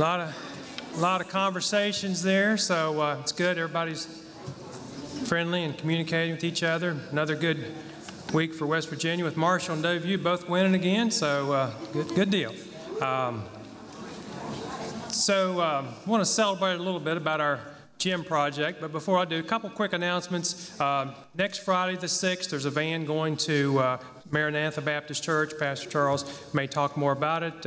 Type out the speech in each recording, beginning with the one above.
A lot of, a lot of conversations there, so uh, it's good. Everybody's friendly and communicating with each other. Another good week for West Virginia with Marshall and WVU both winning again, so uh, good, good deal. Um, so I um, want to celebrate a little bit about our gym project, but before I do, a couple quick announcements. Uh, next Friday, the 6th, there's a van going to uh, Maranatha Baptist Church. Pastor Charles may talk more about it.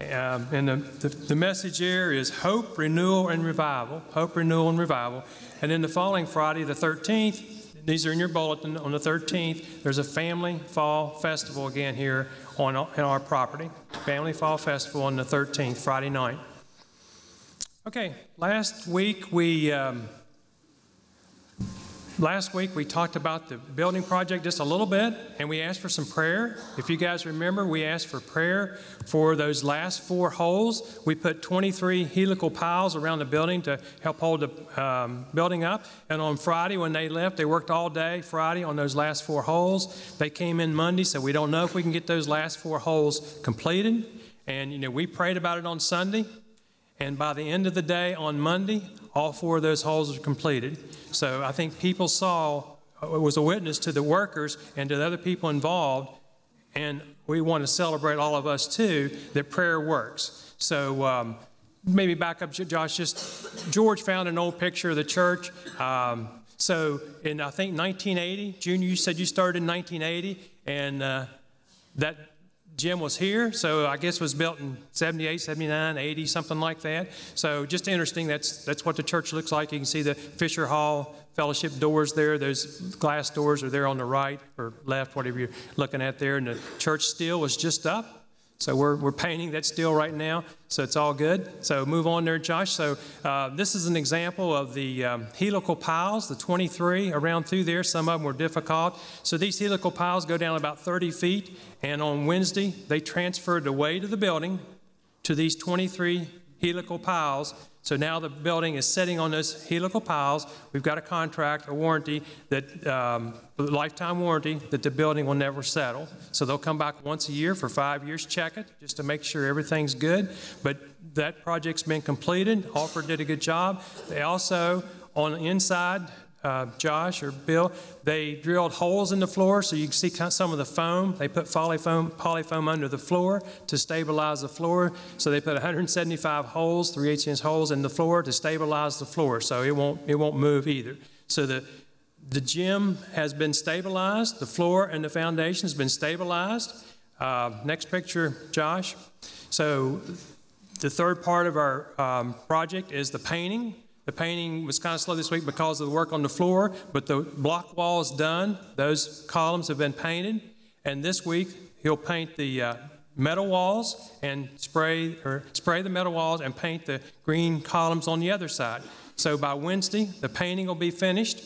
Um, and the, the, the, message here is hope, renewal, and revival. Hope, renewal, and revival. And then the following Friday, the 13th, these are in your bulletin. On the 13th, there's a family fall festival again here on, on our property. Family Fall Festival on the 13th, Friday night. Okay, last week we. Um, Last week we talked about the building project just a little bit and we asked for some prayer. If you guys remember, we asked for prayer for those last four holes. We put 23 helical piles around the building to help hold the um, building up. And on Friday, when they left, they worked all day Friday on those last four holes. They came in Monday, so we don't know if we can get those last four holes completed. And, you know, we prayed about it on Sunday. And by the end of the day on Monday, all four of those holes are completed. So I think people saw, it was a witness to the workers and to the other people involved. And we want to celebrate all of us too that prayer works. So um, maybe back up, Josh. Just George found an old picture of the church. Um, so in I think 1980, Junior, you said you started in 1980, and uh, that gym was here, so I guess was built in 78, 79, 80, something like that. So just interesting, that's, that's what the church looks like. You can see the Fisher Hall fellowship doors there. Those glass doors are there on the right or left, whatever you're looking at there. And the church still was just up. So we're, we're painting that steel right now, so it's all good. So move on there, Josh. So uh, this is an example of the um, helical piles, the 23 around through there. Some of them were difficult. So these helical piles go down about 30 feet, and on Wednesday, they transferred the weight of the building to these 23 helical piles so now the building is sitting on those helical piles. We've got a contract, a warranty that, um, lifetime warranty that the building will never settle. So they'll come back once a year for five years, check it, just to make sure everything's good. But that project's been completed. Alfred did a good job. They also, on the inside, uh, Josh or Bill, they drilled holes in the floor so you can see some of the foam. They put polyfoam, polyfoam under the floor to stabilize the floor. So they put 175 holes, 3 8 inch holes in the floor to stabilize the floor so it won't, it won't move either. So the, the gym has been stabilized, the floor and the foundation has been stabilized. Uh, next picture, Josh. So the third part of our um, project is the painting. The painting was kind of slow this week because of the work on the floor, but the block wall is done. Those columns have been painted. And this week, he'll paint the uh, metal walls and spray or spray the metal walls and paint the green columns on the other side. So by Wednesday, the painting will be finished.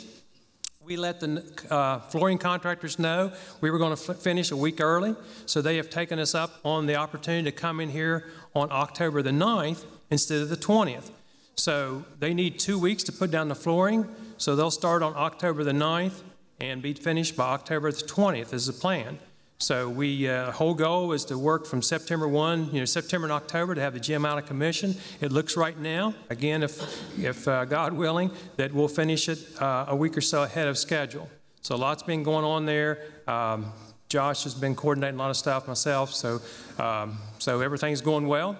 We let the uh, flooring contractors know we were going to finish a week early, so they have taken us up on the opportunity to come in here on October the 9th instead of the 20th. So they need two weeks to put down the flooring. So they'll start on October the 9th and be finished by October the 20th is the plan. So we uh, whole goal is to work from September 1, you know, September and October to have the gym out of commission. It looks right now, again, if if uh, God willing, that we'll finish it uh, a week or so ahead of schedule. So lots been going on there. Um, Josh has been coordinating a lot of stuff myself, so um, so everything's going well.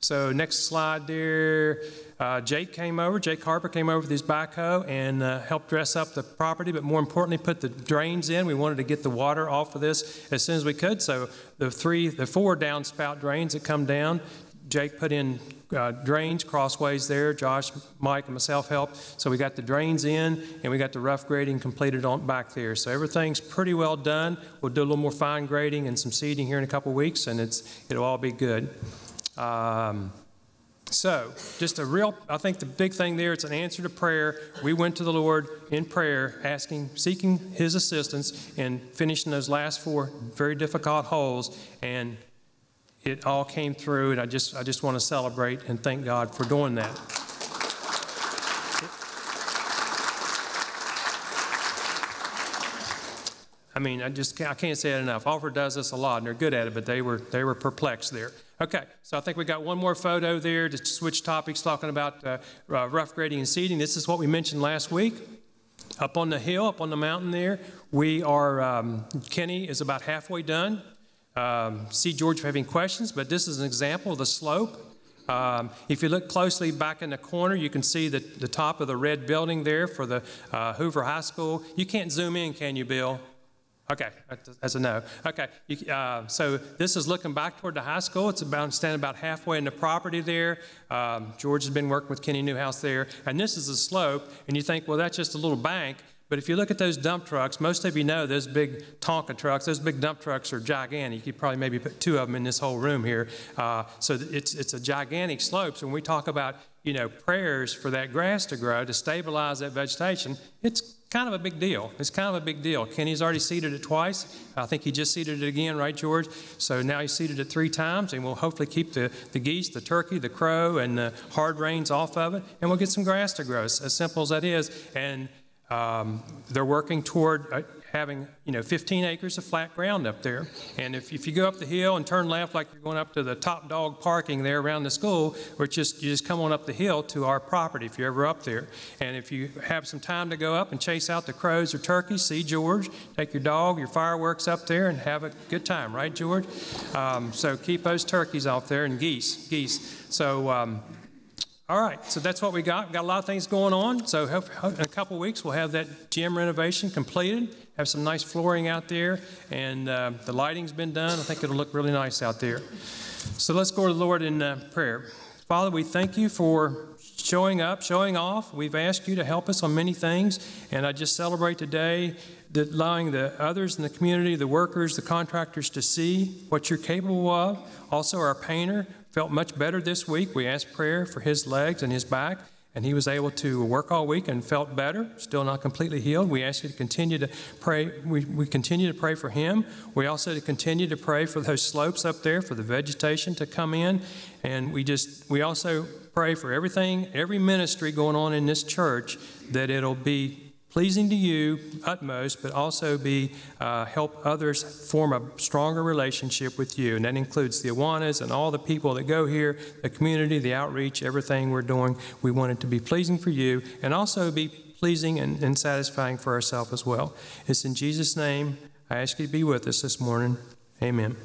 So next slide there. Uh, Jake came over, Jake Harper came over with his backhoe and uh, helped dress up the property, but more importantly, put the drains in. We wanted to get the water off of this as soon as we could. So the three, the four downspout drains that come down, Jake put in uh, drains crossways there. Josh, Mike, and myself helped. So we got the drains in and we got the rough grading completed on back there. So everything's pretty well done. We'll do a little more fine grading and some seeding here in a couple weeks, and it's it'll all be good. Um, so, just a real, I think the big thing there, it's an answer to prayer. We went to the Lord in prayer, asking, seeking His assistance in finishing those last four very difficult holes, and it all came through. And I just, I just want to celebrate and thank God for doing that. I mean, I just, can't- I can't say it enough. Alfred does this a lot, and they're good at it, but they were, they were perplexed there. Okay, so I think we got one more photo there to switch topics, talking about uh, uh, rough grading and seeding. This is what we mentioned last week. Up on the hill, up on the mountain there, we are, um, Kenny is about halfway done. Um, see George for having questions, but this is an example of the slope. Um, if you look closely back in the corner, you can see the, the top of the red building there for the uh, Hoover High School. You can't zoom in, can you, Bill? Okay, as a no. Okay, you, uh, so this is looking back toward the high school. It's about standing about halfway in the property there. Um, George has been working with Kenny Newhouse there, and this is a slope. And you think, well, that's just a little bank. But if you look at those dump trucks, most of you know those big Tonka trucks, those big dump trucks are gigantic. You could probably maybe put two of them in this whole room here. Uh, so it's, it's a gigantic slope. So when we talk about, you know, prayers for that grass to grow, to stabilize that vegetation, it's kind of a big deal. It's kind of a big deal. Kenny's already seeded it twice. I think he just seeded it again, right, George? So now he's seeded it three times, and we'll hopefully keep the, the geese, the turkey, the crow, and the hard rains off of it, and we'll get some grass to grow, as simple as that is. And um, they're working toward uh, having, you know, 15 acres of flat ground up there. And if, if you go up the hill and turn left like you're going up to the top dog parking there around the school, or just you just come on up the hill to our property if you're ever up there. And if you have some time to go up and chase out the crows or turkeys, see George, take your dog, your fireworks up there, and have a good time, right, George? Um, so keep those turkeys out there and geese, geese. So. Um, all right, so that's what we got. We've got a lot of things going on. So in a couple weeks, we'll have that gym renovation completed, have some nice flooring out there, and uh, the lighting's been done. I think it'll look really nice out there. So let's go to the Lord in uh, prayer. Father, we thank you for showing up, showing off. We've asked you to help us on many things, and I just celebrate today that allowing the others in the community, the workers, the contractors to see what you're capable of. Also, our painter, felt much better this week. We asked prayer for his legs and his back, and he was able to work all week and felt better, still not completely healed. We ask you to continue to pray. We, we continue to pray for him. We also to continue to pray for those slopes up there, for the vegetation to come in. And we just, we also pray for everything, every ministry going on in this church, that it'll be pleasing to you utmost, but also be uh, help others form a stronger relationship with you. And that includes the Awanas and all the people that go here, the community, the outreach, everything we're doing. We want it to be pleasing for you and also be pleasing and, and satisfying for ourselves as well. It's in Jesus' name I ask you to be with us this morning. Amen.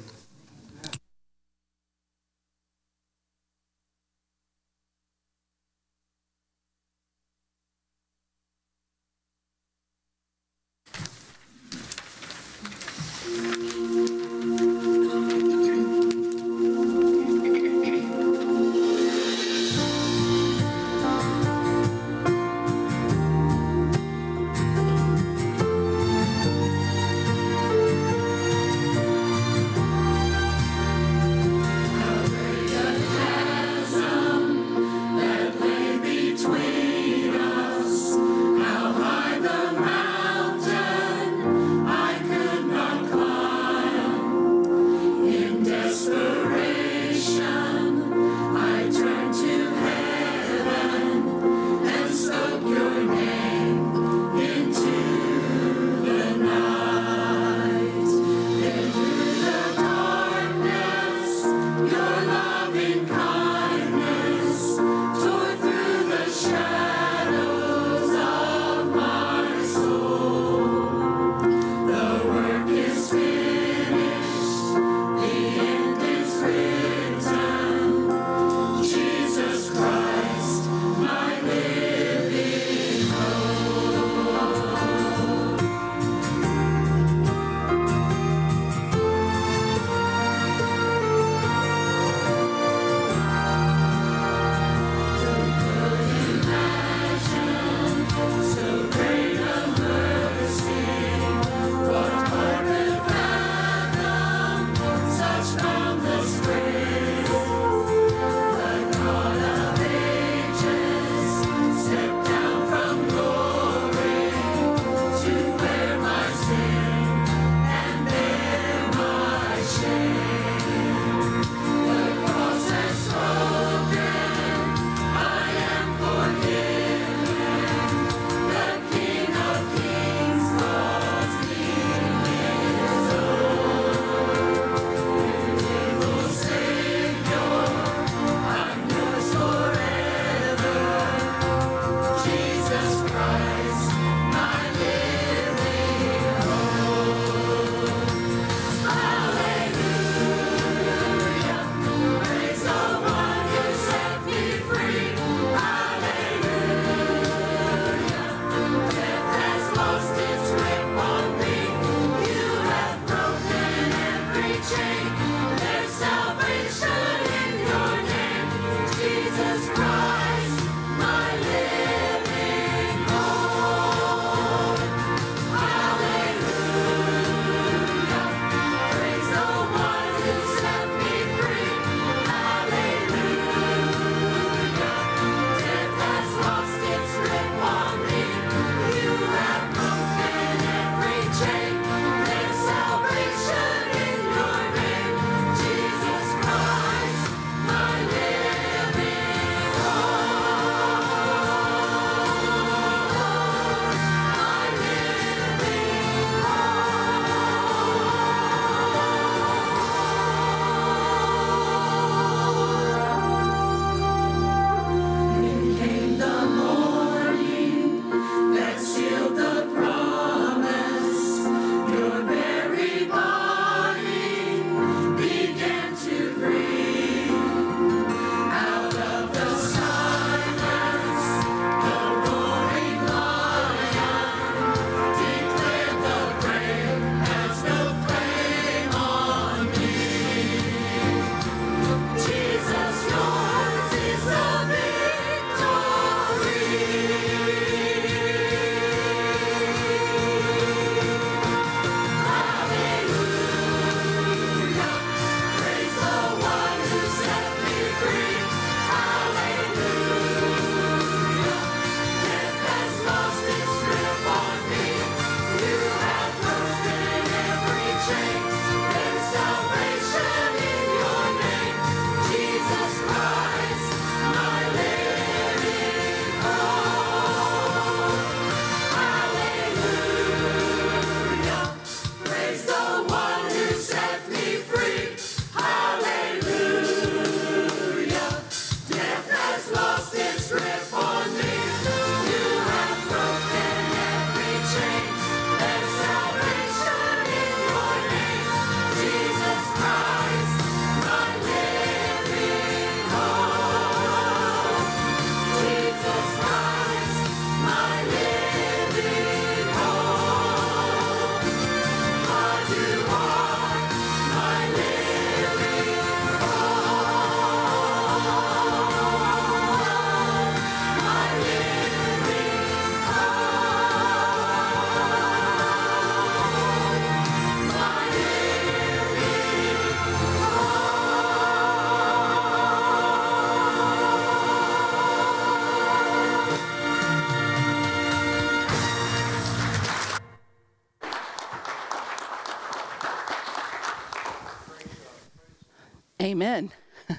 Amen.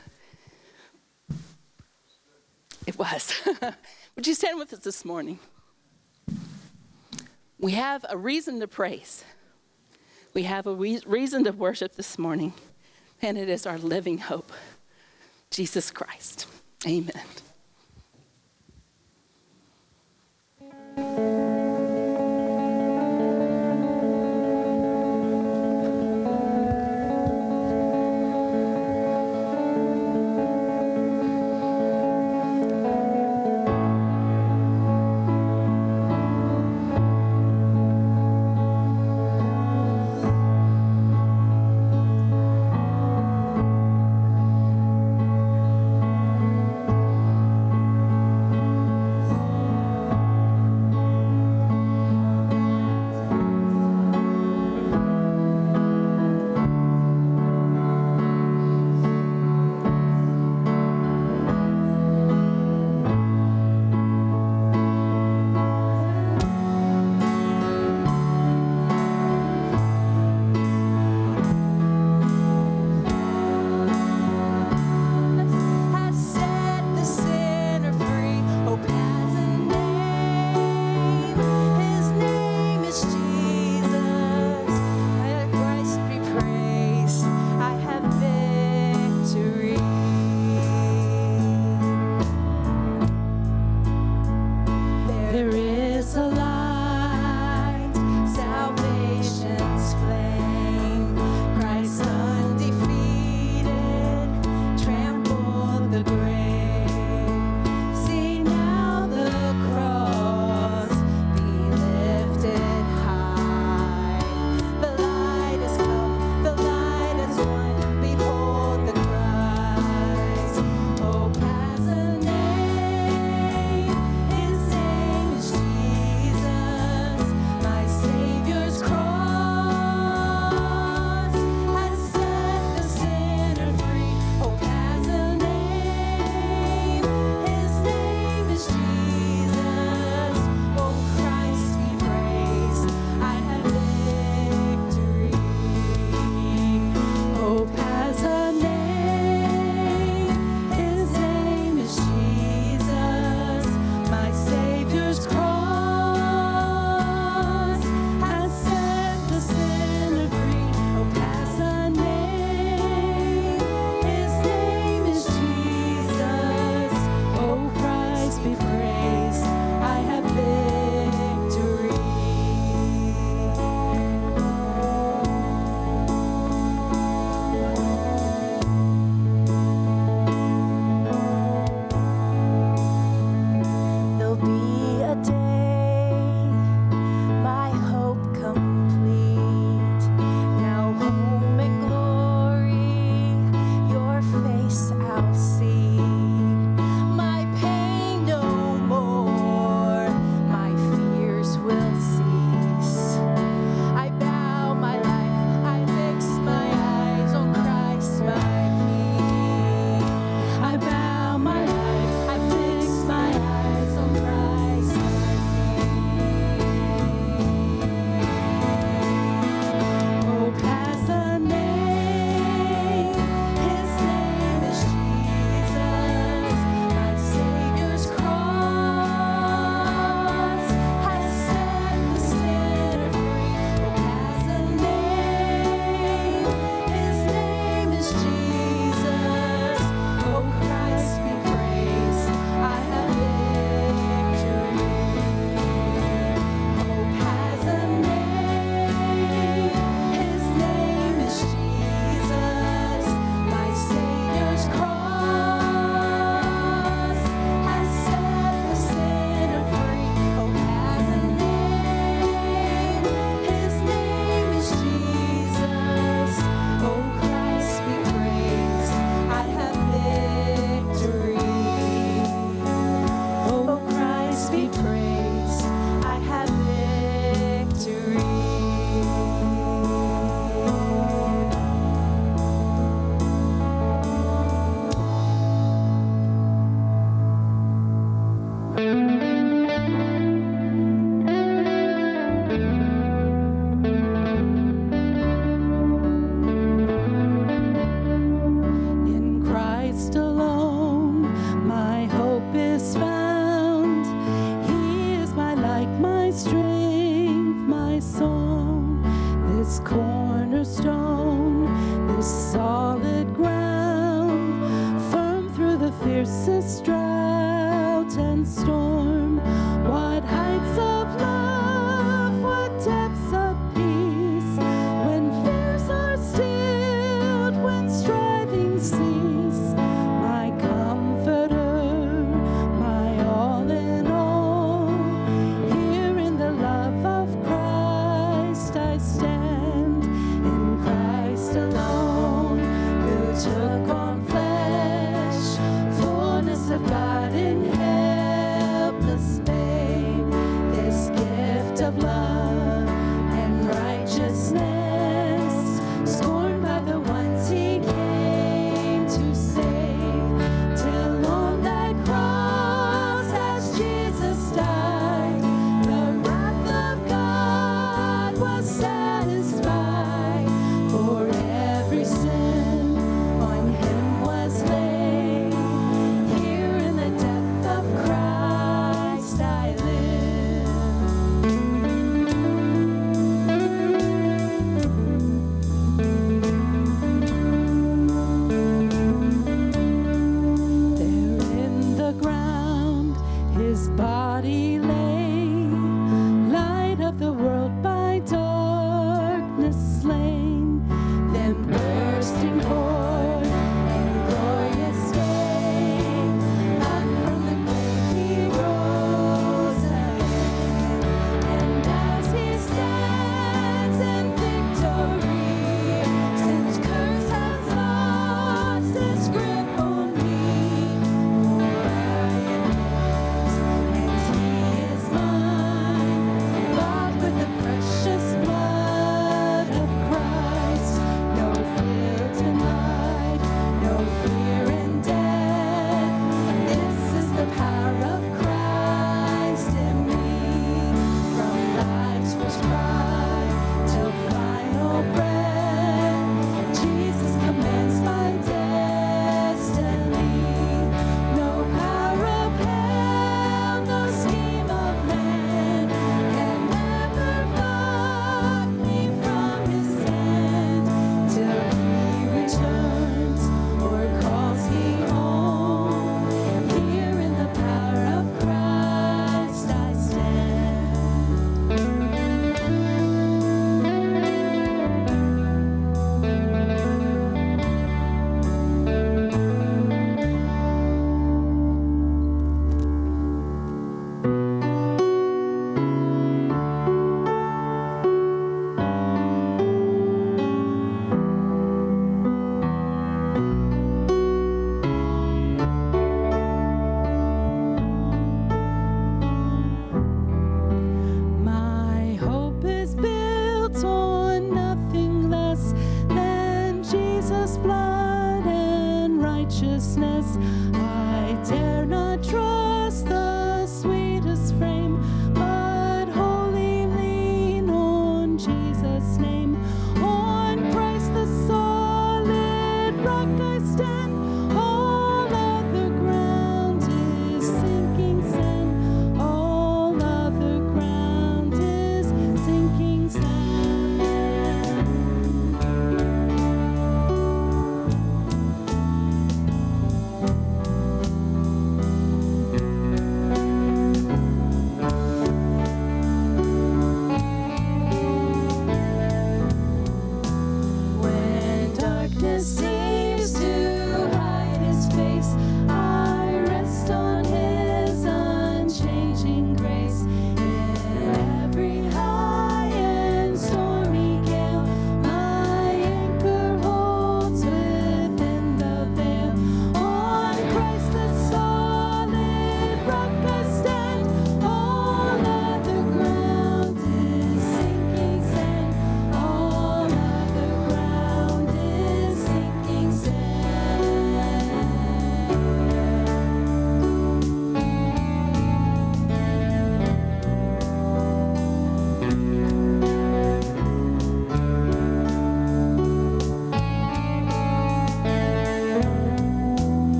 It was. Would you stand with us this morning? We have a reason to praise. We have a re- reason to worship this morning, and it is our living hope, Jesus Christ. Amen.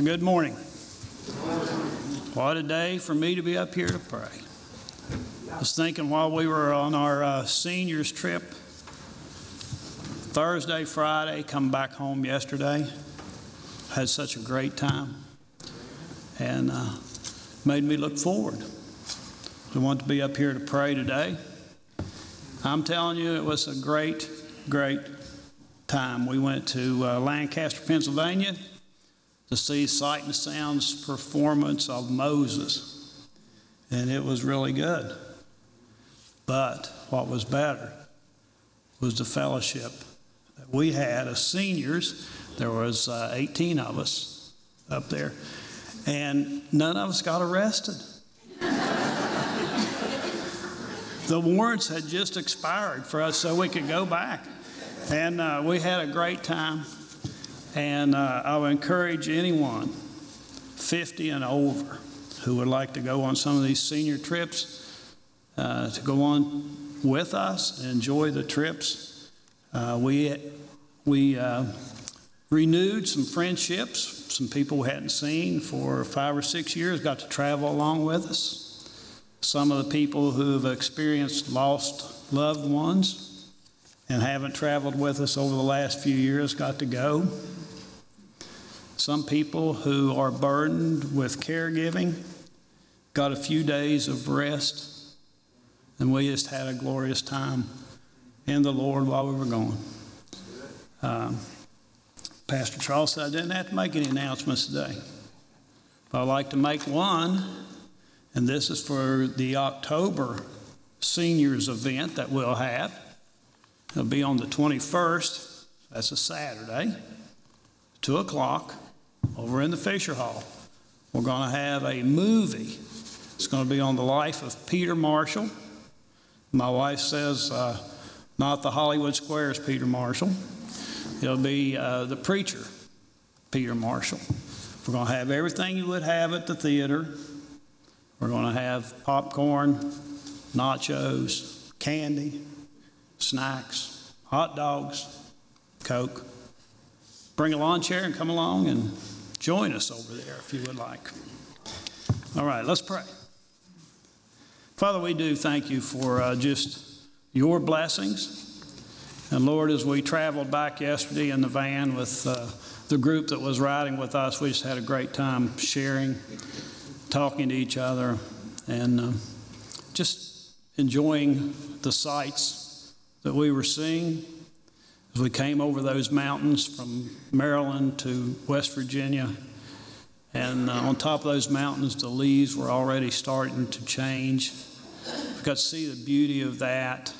Well, good morning. What a day for me to be up here to pray. I was thinking while we were on our uh, seniors trip, Thursday, Friday, come back home yesterday, had such a great time, and uh, made me look forward. I want to be up here to pray today. I'm telling you, it was a great, great time. We went to uh, Lancaster, Pennsylvania to see Sight and Sound's performance of Moses. And it was really good. But what was better was the fellowship that we had as seniors. There was uh, 18 of us up there, and none of us got arrested. the warrants had just expired for us so we could go back. And uh, we had a great time. And uh, I would encourage anyone 50 and over who would like to go on some of these senior trips uh, to go on with us and enjoy the trips. Uh, we we uh, renewed some friendships, some people we hadn't seen for five or six years got to travel along with us. Some of the people who have experienced lost loved ones and haven't traveled with us over the last few years got to go. Some people who are burdened with caregiving got a few days of rest, and we just had a glorious time in the Lord while we were gone. Um, Pastor Charles said I didn't have to make any announcements today. But I'd like to make one, and this is for the October seniors event that we'll have. It'll be on the 21st, that's a Saturday, 2 o'clock, over in the Fisher Hall. We're going to have a movie. It's going to be on the life of Peter Marshall. My wife says, uh, not the Hollywood Squares Peter Marshall. It'll be uh, the preacher, Peter Marshall. We're going to have everything you would have at the theater. We're going to have popcorn, nachos, candy, snacks, hot dogs, Coke. Bring a lawn chair and come along and join us over there if you would like. All right, let's pray. Father, we do thank you for uh, just your blessings. And Lord, as we traveled back yesterday in the van with uh, the group that was riding with us, we just had a great time sharing, talking to each other, and uh, just enjoying the sights that we were seeing as we came over those mountains from Maryland to West Virginia. And uh, on top of those mountains, the leaves were already starting to change. We got to see the beauty of that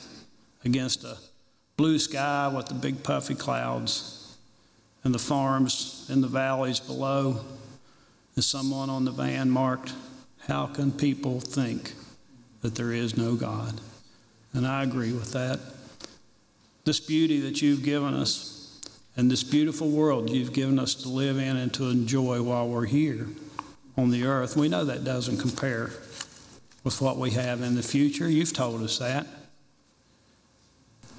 against a blue sky with the big puffy clouds and the farms in the valleys below. And someone on the van marked, How can people think that there is no God? And I agree with that. This beauty that you've given us and this beautiful world you've given us to live in and to enjoy while we're here on the earth, we know that doesn't compare with what we have in the future. You've told us that.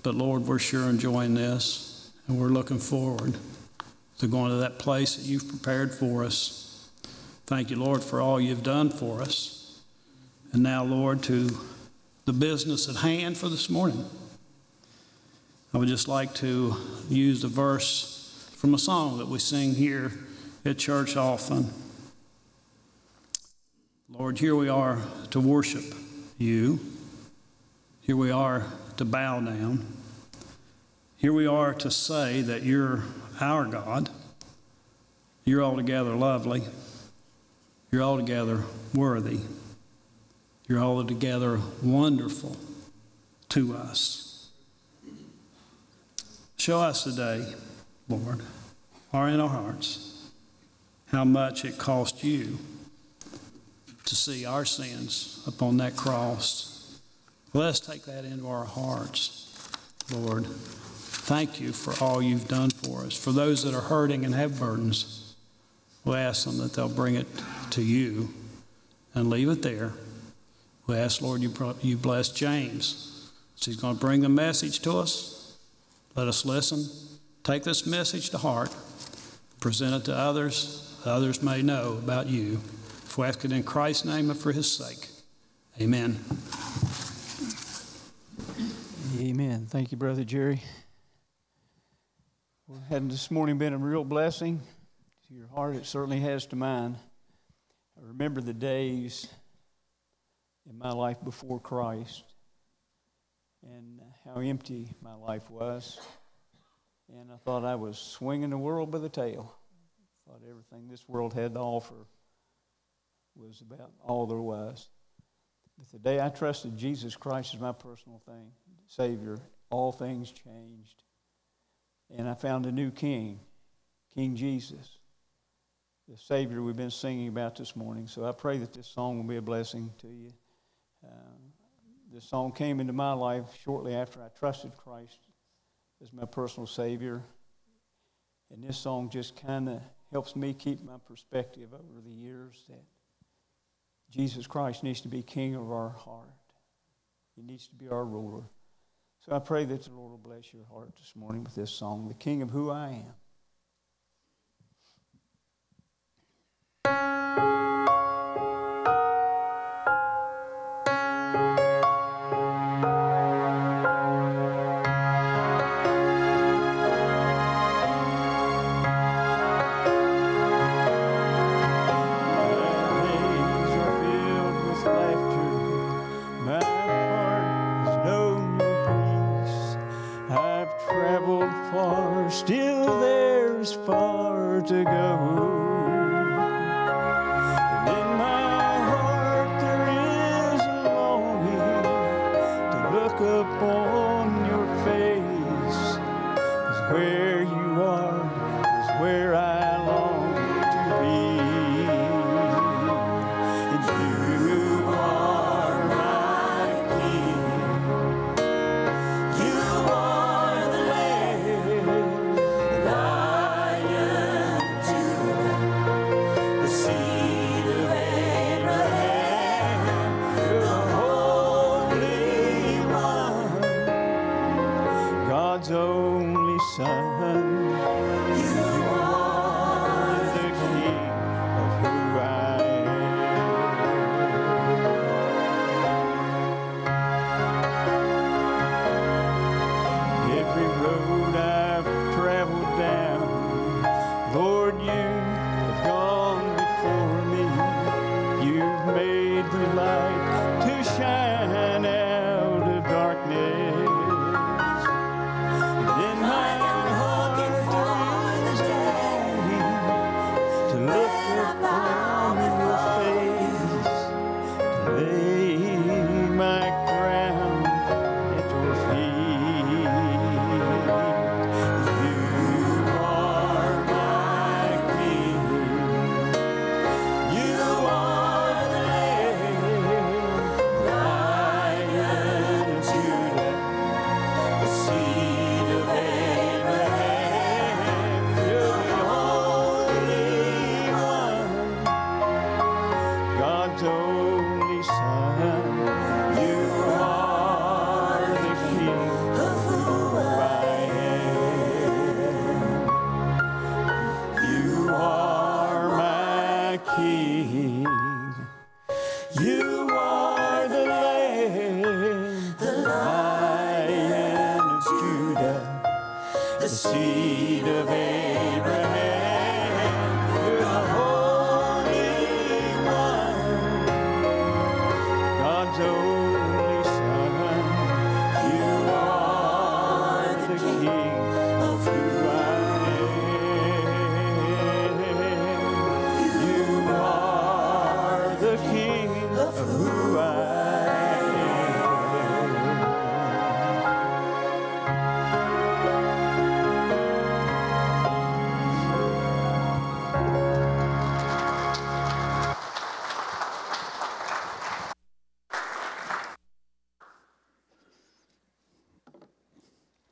But Lord, we're sure enjoying this, and we're looking forward to going to that place that you've prepared for us. Thank you, Lord, for all you've done for us. And now, Lord, to the business at hand for this morning. I would just like to use a verse from a song that we sing here at church often. Lord, here we are to worship you. Here we are to bow down. Here we are to say that you're our God. You're altogether lovely. You're altogether worthy. You're altogether wonderful to us. Show us today, Lord, or in our hearts, how much it cost you to see our sins upon that cross. Let us take that into our hearts, Lord. Thank you for all you've done for us. For those that are hurting and have burdens, we ask them that they'll bring it to you and leave it there. We ask, Lord, you, you bless James. So he's going to bring the message to us. Let us listen, take this message to heart, present it to others, others may know about you. If we ask it in Christ's name and for his sake. Amen. Amen. Thank you, Brother Jerry. Well, hadn't this morning been a real blessing to your heart? It certainly has to mine. I remember the days in my life before Christ and how empty my life was. And I thought I was swinging the world by the tail. thought everything this world had to offer was about all there was. But the day I trusted Jesus Christ as my personal thing, Savior, all things changed. And I found a new King, King Jesus, the Savior we've been singing about this morning. So I pray that this song will be a blessing to you. Uh, this song came into my life shortly after I trusted Christ as my personal Savior. And this song just kind of helps me keep my perspective over the years that Jesus Christ needs to be King of our heart. He needs to be our ruler. So I pray that the Lord will bless your heart this morning with this song, The King of Who I Am.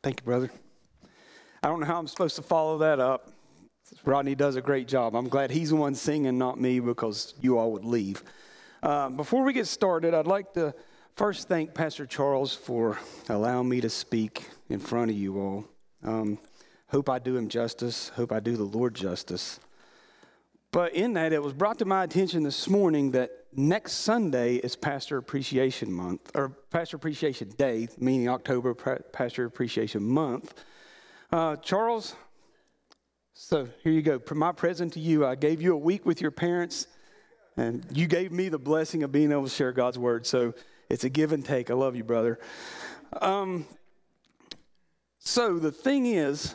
Thank you, brother. I don't know how I'm supposed to follow that up. Rodney does a great job. I'm glad he's the one singing, not me, because you all would leave. Uh, before we get started, I'd like to first thank Pastor Charles for allowing me to speak in front of you all. Um, hope I do him justice. Hope I do the Lord justice. But in that, it was brought to my attention this morning that next Sunday is Pastor Appreciation Month, or Pastor Appreciation Day, meaning October Pastor Appreciation Month. Uh, Charles, so here you go. My present to you, I gave you a week with your parents, and you gave me the blessing of being able to share God's word. So it's a give and take. I love you, brother. Um, so the thing is,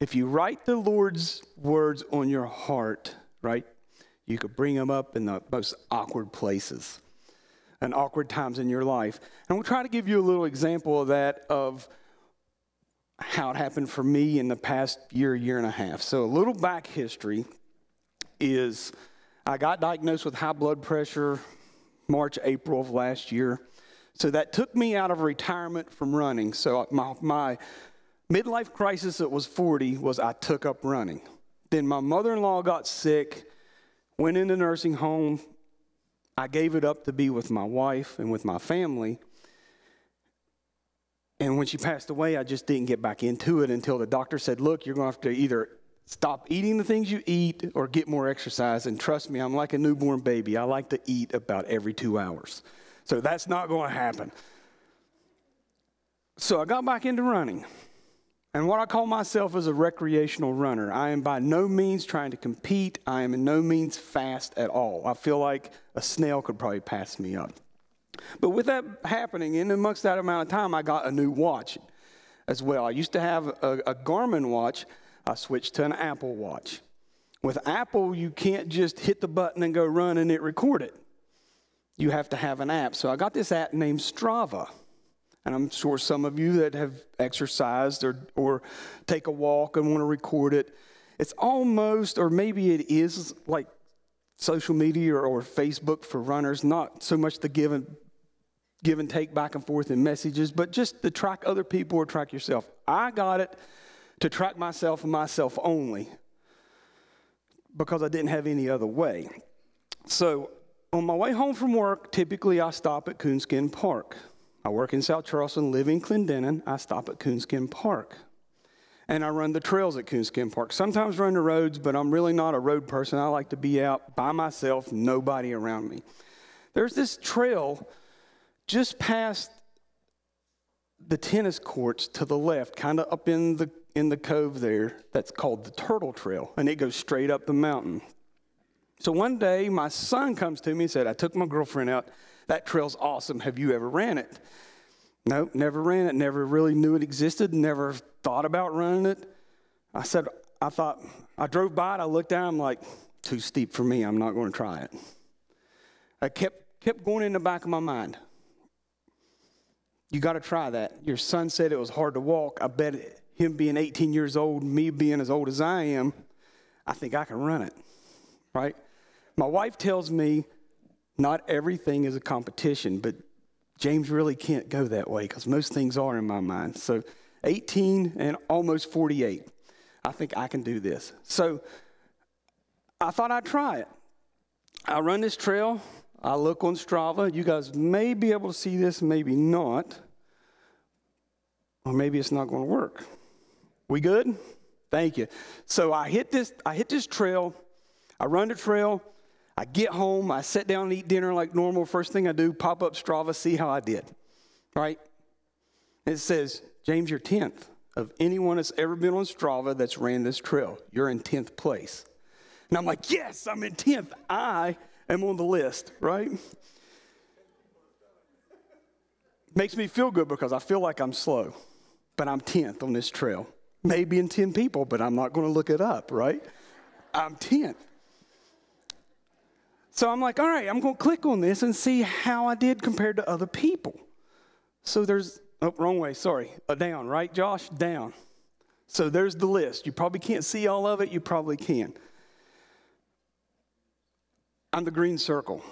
if you write the Lord's words on your heart, right, you could bring them up in the most awkward places and awkward times in your life. And we'll try to give you a little example of that, of how it happened for me in the past year, year and a half. So, a little back history is I got diagnosed with high blood pressure March, April of last year. So, that took me out of retirement from running. So, my, my midlife crisis at was 40 was I took up running. Then my mother-in-law got sick, went into nursing home. I gave it up to be with my wife and with my family. And when she passed away, I just didn't get back into it until the doctor said, Look, you're going to have to either stop eating the things you eat or get more exercise. And trust me, I'm like a newborn baby. I like to eat about every two hours. So that's not going to happen. So I got back into running. And what I call myself is a recreational runner. I am by no means trying to compete. I am in no means fast at all. I feel like a snail could probably pass me up. But with that happening, in amongst that amount of time, I got a new watch as well. I used to have a, a Garmin watch. I switched to an Apple watch. With Apple, you can't just hit the button and go run and it record it. You have to have an app. So I got this app named Strava. And I'm sure some of you that have exercised or, or take a walk and want to record it, it's almost, or maybe it is like social media or, or Facebook for runners, not so much the give and, give and take back and forth in messages, but just to track other people or track yourself. I got it to track myself and myself only because I didn't have any other way. So on my way home from work, typically I stop at Coonskin Park. I work in South Charleston, live in Clendenin. I stop at Coonskin Park. And I run the trails at Coonskin Park. Sometimes run the roads, but I'm really not a road person. I like to be out by myself, nobody around me. There's this trail just past the tennis courts to the left, kind of up in the in the cove there, that's called the Turtle Trail, and it goes straight up the mountain. So one day, my son comes to me and said, I took my girlfriend out. That trail's awesome. Have you ever ran it? Nope, never ran it, never really knew it existed, never thought about running it. I said, I thought, I drove by it, I looked down, I'm like, too steep for me, I'm not going to try it. I kept, kept going in the back of my mind. You got to try that. Your son said it was hard to walk. I bet him being 18 years old, me being as old as I am, I think I can run it, right? My wife tells me not everything is a competition, but James really can't go that way because most things are in my mind. So 18 and almost 48. I think I can do this. So I thought I'd try it. I run this trail. I look on Strava. You guys may be able to see this, maybe not. Or maybe it's not going to work. We good? Thank you. So I hit this I hit this trail. I run the trail. I get home, I sit down and eat dinner like normal. First thing I do, pop up Strava, see how I did. Right? It says, James, you're 10th of anyone that's ever been on Strava that's ran this trail. You're in 10th place. And I'm like, yes, I'm in 10th. I am on the list, right? Makes me feel good because I feel like I'm slow, but I'm 10th on this trail. Maybe in 10 people, but I'm not going to look it up, right? I'm 10th. So I'm like, all right, I'm going to click on this and see how I did compared to other people. So there's, oh, wrong way, sorry, a down, right, Josh? Down. So there's the list. You probably can't see all of it, you probably can. I'm the green circle.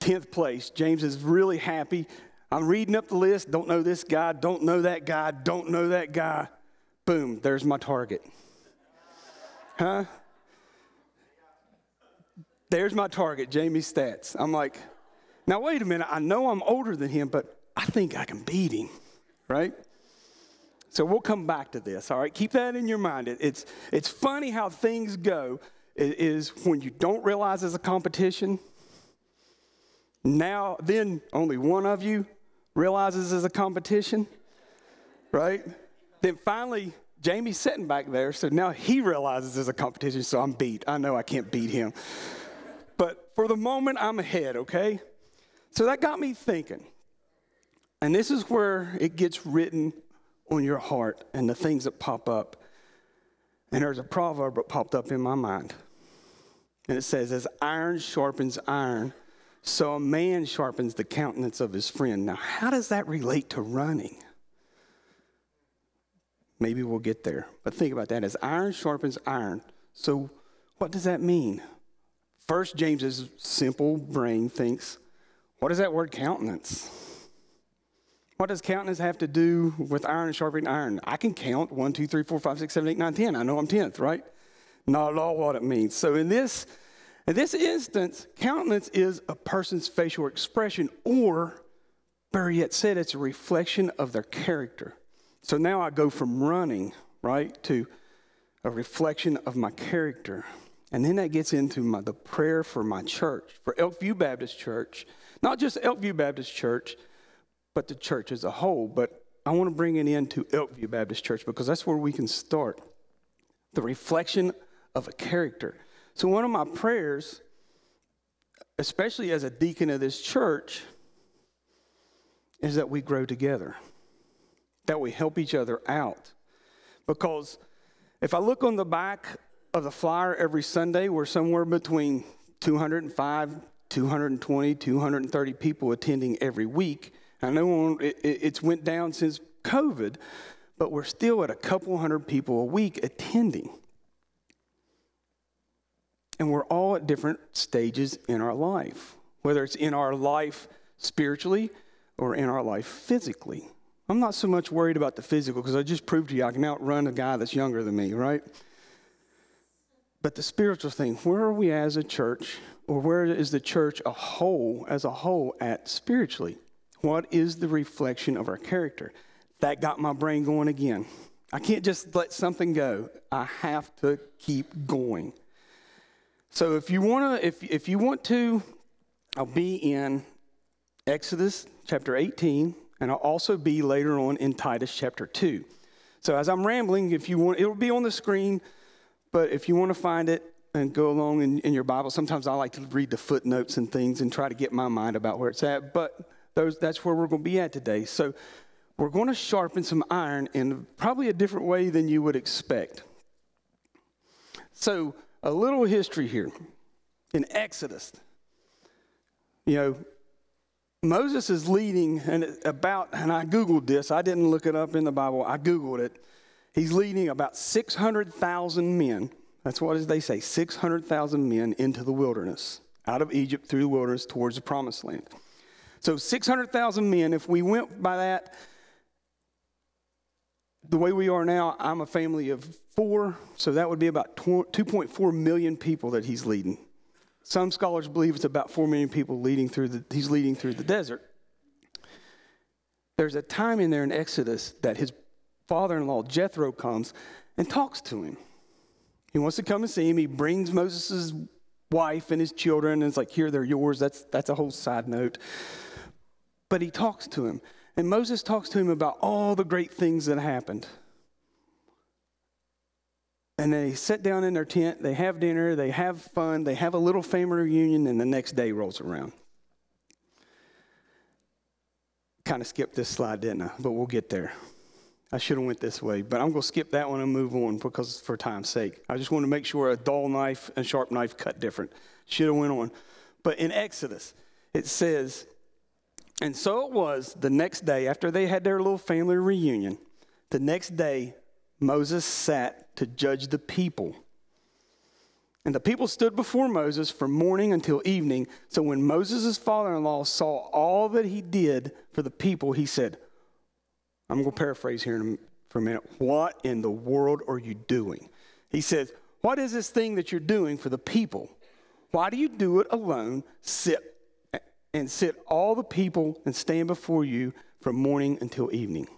10th place. James is really happy. I'm reading up the list. Don't know this guy, don't know that guy, don't know that guy. Boom, there's my target. Huh? There's my target, Jamie Stats. I'm like, now wait a minute. I know I'm older than him, but I think I can beat him, right? So we'll come back to this, all right? Keep that in your mind. It, it's, it's funny how things go, i- is when you don't realize it's a competition. Now, then only one of you realizes it's a competition, right? Then finally, Jamie's sitting back there, so now he realizes it's a competition, so I'm beat. I know I can't beat him. For the moment, I'm ahead, okay? So that got me thinking. And this is where it gets written on your heart and the things that pop up. And there's a proverb that popped up in my mind. And it says, As iron sharpens iron, so a man sharpens the countenance of his friend. Now, how does that relate to running? Maybe we'll get there. But think about that. As iron sharpens iron. So, what does that mean? First, James's simple brain thinks, what does that word countenance? What does countenance have to do with iron sharpening iron? I can count one, two, three, four, five, six, seven, eight, nine, ten. I know I'm tenth, right? Not at all what it means. So in this, in this instance, countenance is a person's facial expression, or better yet said, it's a reflection of their character. So now I go from running, right, to a reflection of my character. And then that gets into my, the prayer for my church, for Elkview Baptist Church, not just Elkview Baptist Church, but the church as a whole. But I want to bring it into Elkview Baptist Church because that's where we can start. The reflection of a character. So, one of my prayers, especially as a deacon of this church, is that we grow together, that we help each other out. Because if I look on the back of the flyer every Sunday, we're somewhere between 205, 220, 230 people attending every week. I know it's went down since COVID, but we're still at a couple hundred people a week attending. And we're all at different stages in our life, whether it's in our life spiritually or in our life physically. I'm not so much worried about the physical because I just proved to you I can outrun a guy that's younger than me, right? But the spiritual thing, where are we as a church, or where is the church a whole, as a whole, at spiritually? What is the reflection of our character? That got my brain going again. I can't just let something go. I have to keep going. So if you want to, if, if you want to, I'll be in Exodus chapter 18, and I'll also be later on in Titus chapter 2. So as I'm rambling, if you want, it'll be on the screen, but if you want to find it and go along in, in your Bible, sometimes I like to read the footnotes and things and try to get my mind about where it's at. But those, that's where we're going to be at today. So we're going to sharpen some iron in probably a different way than you would expect. So a little history here. In Exodus, you know, Moses is leading, and about, and I Googled this, I didn't look it up in the Bible, I Googled it. He's leading about 600,000 men, that's what they say, 600,000 men into the wilderness, out of Egypt through the wilderness towards the promised land. So 600,000 men, if we went by that, the way we are now, I'm a family of four, so that would be about 2.4 million people that he's leading. Some scholars believe it's about 4 million people leading through the, he's leading through the desert. There's a time in there in Exodus that his father in law, Jethro, comes and talks to him. He wants to come and see him. He brings Moses' wife and his children, and it's like, here, they're yours. That's, that's a whole side note. But he talks to him. And Moses talks to him about all the great things that happened. And they sit down in their tent, they have dinner, they have fun, they have a little family reunion, and the next day rolls around. Kind of skipped this slide, didn't I? But we'll get there. I should have went this way, but I'm going to skip that one and move on because for time's sake. I just want to make sure a dull knife and sharp knife cut different. Should have went on. But in Exodus, it says, and so it was the next day after they had their little family reunion, the next day Moses sat to judge the people. And the people stood before Moses from morning until evening. So when Moses' father in law saw all that he did for the people, he said, I'm going to paraphrase here a, for a minute. What in the world are you doing? He says, What is this thing that you're doing for the people? Why do you do it alone? Sit and sit all the people and stand before you from morning until evening.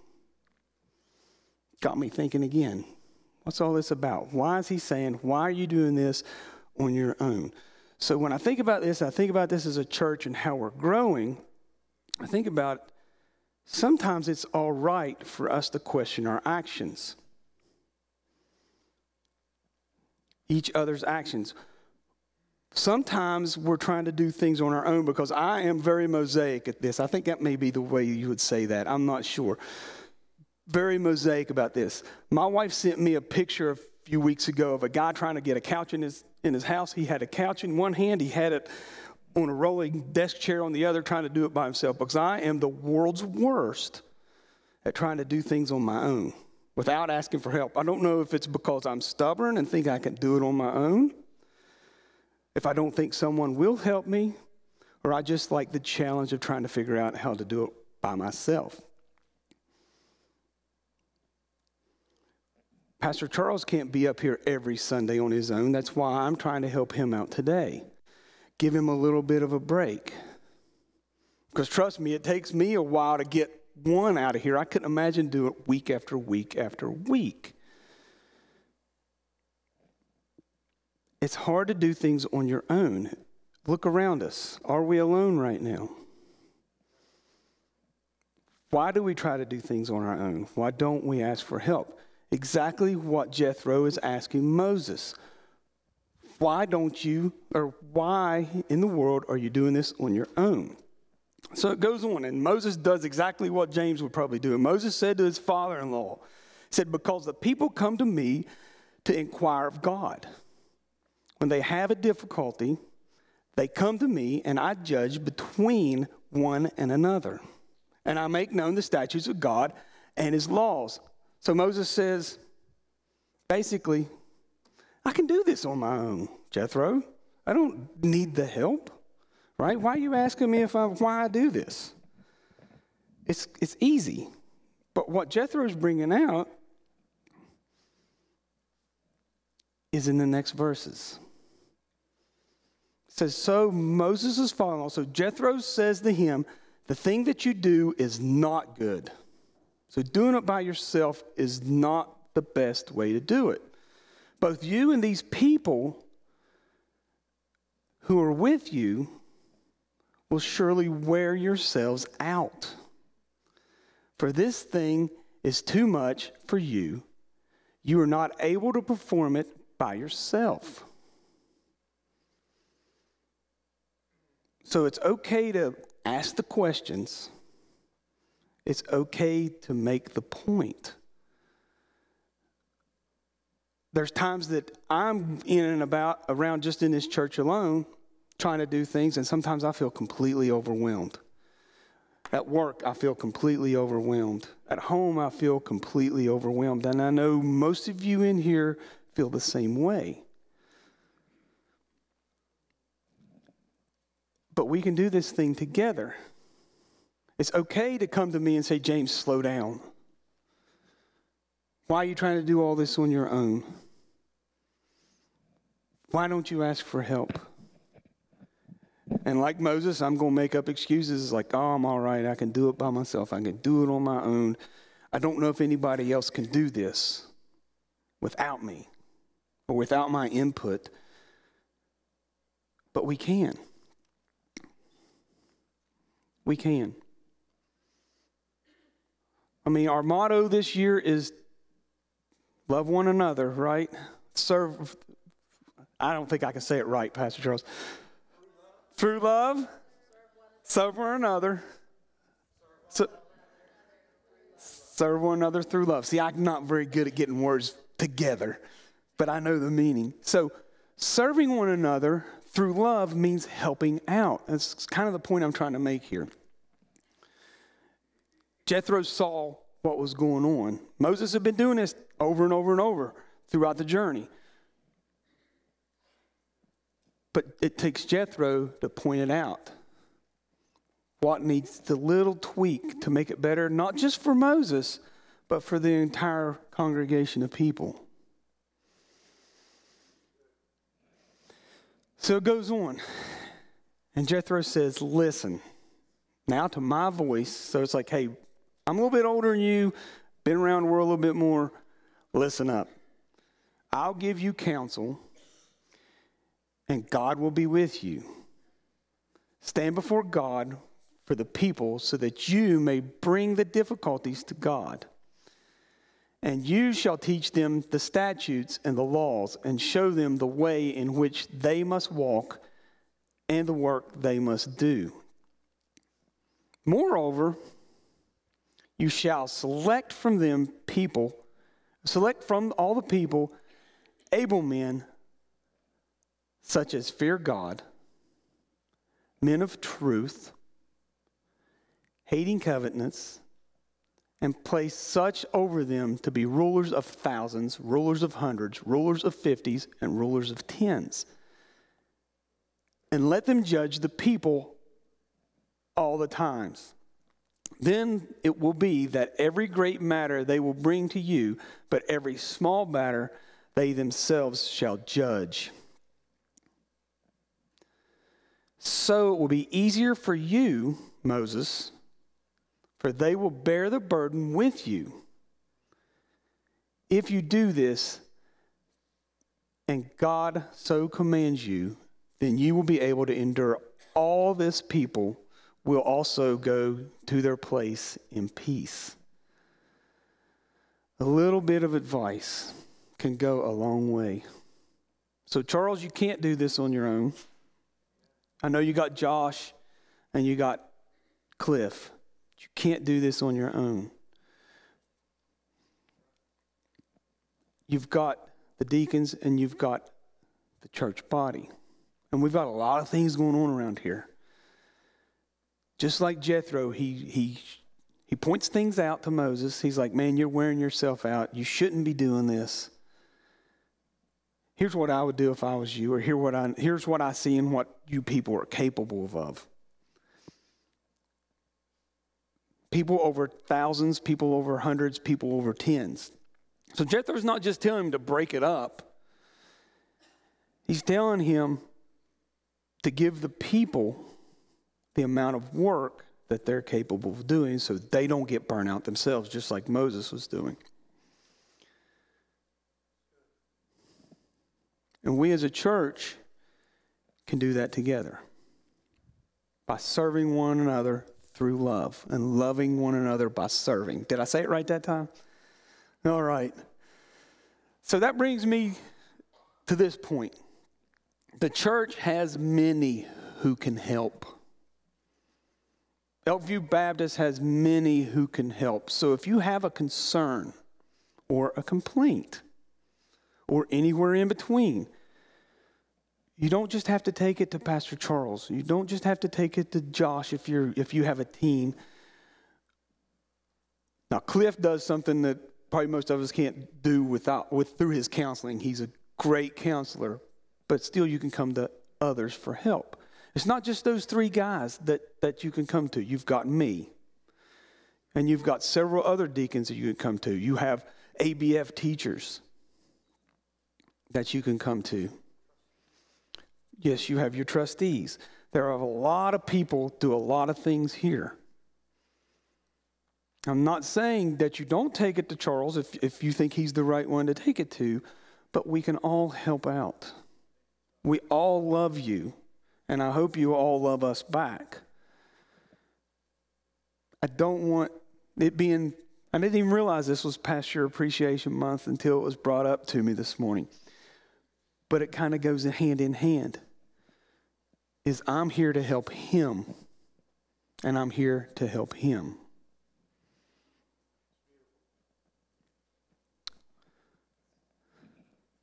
got me thinking again. What's all this about? Why is he saying, why are you doing this on your own? So when I think about this, I think about this as a church and how we're growing. I think about sometimes it's all right for us to question our actions, each other's actions. Sometimes we're trying to do things on our own because I am very mosaic at this. I think that may be the way you would say that. I'm not sure. Very mosaic about this. My wife sent me a picture a few weeks ago of a guy trying to get a couch in his in his house. He had a couch in one hand, he had it on a rolling desk chair on the other, trying to do it by himself because I am the world's worst at trying to do things on my own without asking for help. I don't know if it's because I'm stubborn and think I can do it on my own, if I don't think someone will help me, or I just like the challenge of trying to figure out how to do it by myself. Pastor Charles can't be up here every Sunday on his own. That's why I'm trying to help him out today. Give him a little bit of a break. Because trust me, it takes me a while to get one out of here. I couldn't imagine doing it week after week after week. It's hard to do things on your own. Look around us. Are we alone right now? Why do we try to do things on our own? Why don't we ask for help? Exactly what Jethro is asking Moses. Why don't you, or why in the world are you doing this on your own? So it goes on, and Moses does exactly what James would probably do. And Moses said to his father in law, He said, Because the people come to me to inquire of God. When they have a difficulty, they come to me, and I judge between one and another. And I make known the statutes of God and his laws. So Moses says, basically, I can do this on my own, Jethro. I don't need the help, right? Why are you asking me if I, why I do this? It's, it's easy. But what Jethro is bringing out is in the next verses. It says, So Moses is following. So Jethro says to him, The thing that you do is not good. So doing it by yourself is not the best way to do it. Both you and these people who are with you will surely wear yourselves out. For this thing is too much for you. You are not able to perform it by yourself. So it's okay to ask the questions. It's okay to make the point. There's times that I'm in and about around just in this church alone trying to do things, and sometimes I feel completely overwhelmed. At work, I feel completely overwhelmed. At home, I feel completely overwhelmed. And I know most of you in here feel the same way. But we can do this thing together. It's okay to come to me and say, James, slow down. Why are you trying to do all this on your own? Why don't you ask for help? And like Moses, I'm going to make up excuses like, oh, I'm all right. I can do it by myself. I can do it on my own. I don't know if anybody else can do this without me or without my input. But we can. We can. I mean, our motto this year is love one another, right? Serve. I don't think I can say it right, Pastor Charles. Through love, serve one another. Serve one another through love. See, I'm not very good at getting words together, but I know the meaning. So, serving one another through love means helping out. That's kind of the point I'm trying to make here. Jethro saw what was going on. Moses had been doing this over and over and over throughout the journey. But it takes Jethro to point it out. What needs the little tweak to make it better, not just for Moses, but for the entire congregation of people. So it goes on. And Jethro says, Listen, now to my voice. So it's like, hey, I'm a little bit older than you. been around the world a little bit more, listen up. I'll give you counsel, and God will be with you. Stand before God for the people so that you may bring the difficulties to God. And you shall teach them the statutes and the laws, and show them the way in which they must walk and the work they must do. Moreover, you shall select from them people, select from all the people able men, such as fear God, men of truth, hating covetousness, and place such over them to be rulers of thousands, rulers of hundreds, rulers of fifties, and rulers of tens. And let them judge the people all the times. Then it will be that every great matter they will bring to you, but every small matter they themselves shall judge. So it will be easier for you, Moses, for they will bear the burden with you. If you do this, and God so commands you, then you will be able to endure all this people will also go to their place in peace. A little bit of advice can go a long way. So, Charles, you can't do this on your own. I know you got Josh and you got Cliff. You can't do this on your own. You've got the deacons and you've got the church body. And we've got a lot of things going on around here. Just like Jethro, he, he, he points things out to Moses. He's like, Man, you're wearing yourself out. You shouldn't be doing this. Here's what I would do if I was you, or here what I, here's what I see and what you people are capable of. People over thousands, people over hundreds, people over tens. So Jethro's not just telling him to break it up, he's telling him to give the people the amount of work that they're capable of doing so they don't get burnt out themselves, just like Moses was doing. And we as a church can do that together by serving one another through love and loving one another by serving. Did I say it right that time? All right. So that brings me to this point. The church has many who can help. Elkview Baptist has many who can help. So if you have a concern or a complaint or anywhere in between, you don't just have to take it to Pastor Charles. You don't just have to take it to Josh if you're if you have a team. Now Cliff does something that probably most of us can't do without with through his counseling. He's a great counselor, but still you can come to others for help. It's not just those three guys that, that you can come to. You've got me. And you've got several other deacons that you can come to. You have ABF teachers that you can come to. Yes, you have your trustees. There are a lot of people do a lot of things here. I'm not saying that you don't take it to Charles if, if you think he's the right one to take it to, but we can all help out. We all love you, and I hope you all love us back. I don't want it being, I didn't even realize this was Pastor Appreciation Month until it was brought up to me this morning. But it kind of goes hand in hand. Is I'm here to help him, and I'm here to help him.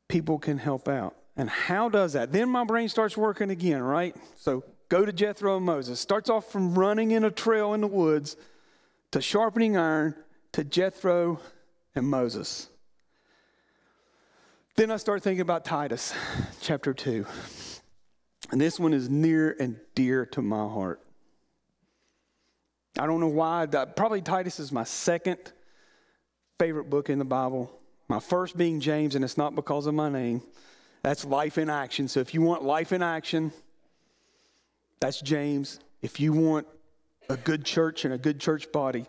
people can help out. And how does that? Then my brain starts working again, right? So go to Jethro and Moses. Starts off from running in a trail in the woods to sharpening iron to Jethro and Moses. Then I start thinking about Titus chapter 2. And this one is near and dear to my heart. I don't know why. Probably Titus is my second favorite book in the Bible. My first being James, and it's not because of my name. That's life in action. So if you want life in action, that's James. If you want a good church and a good church body,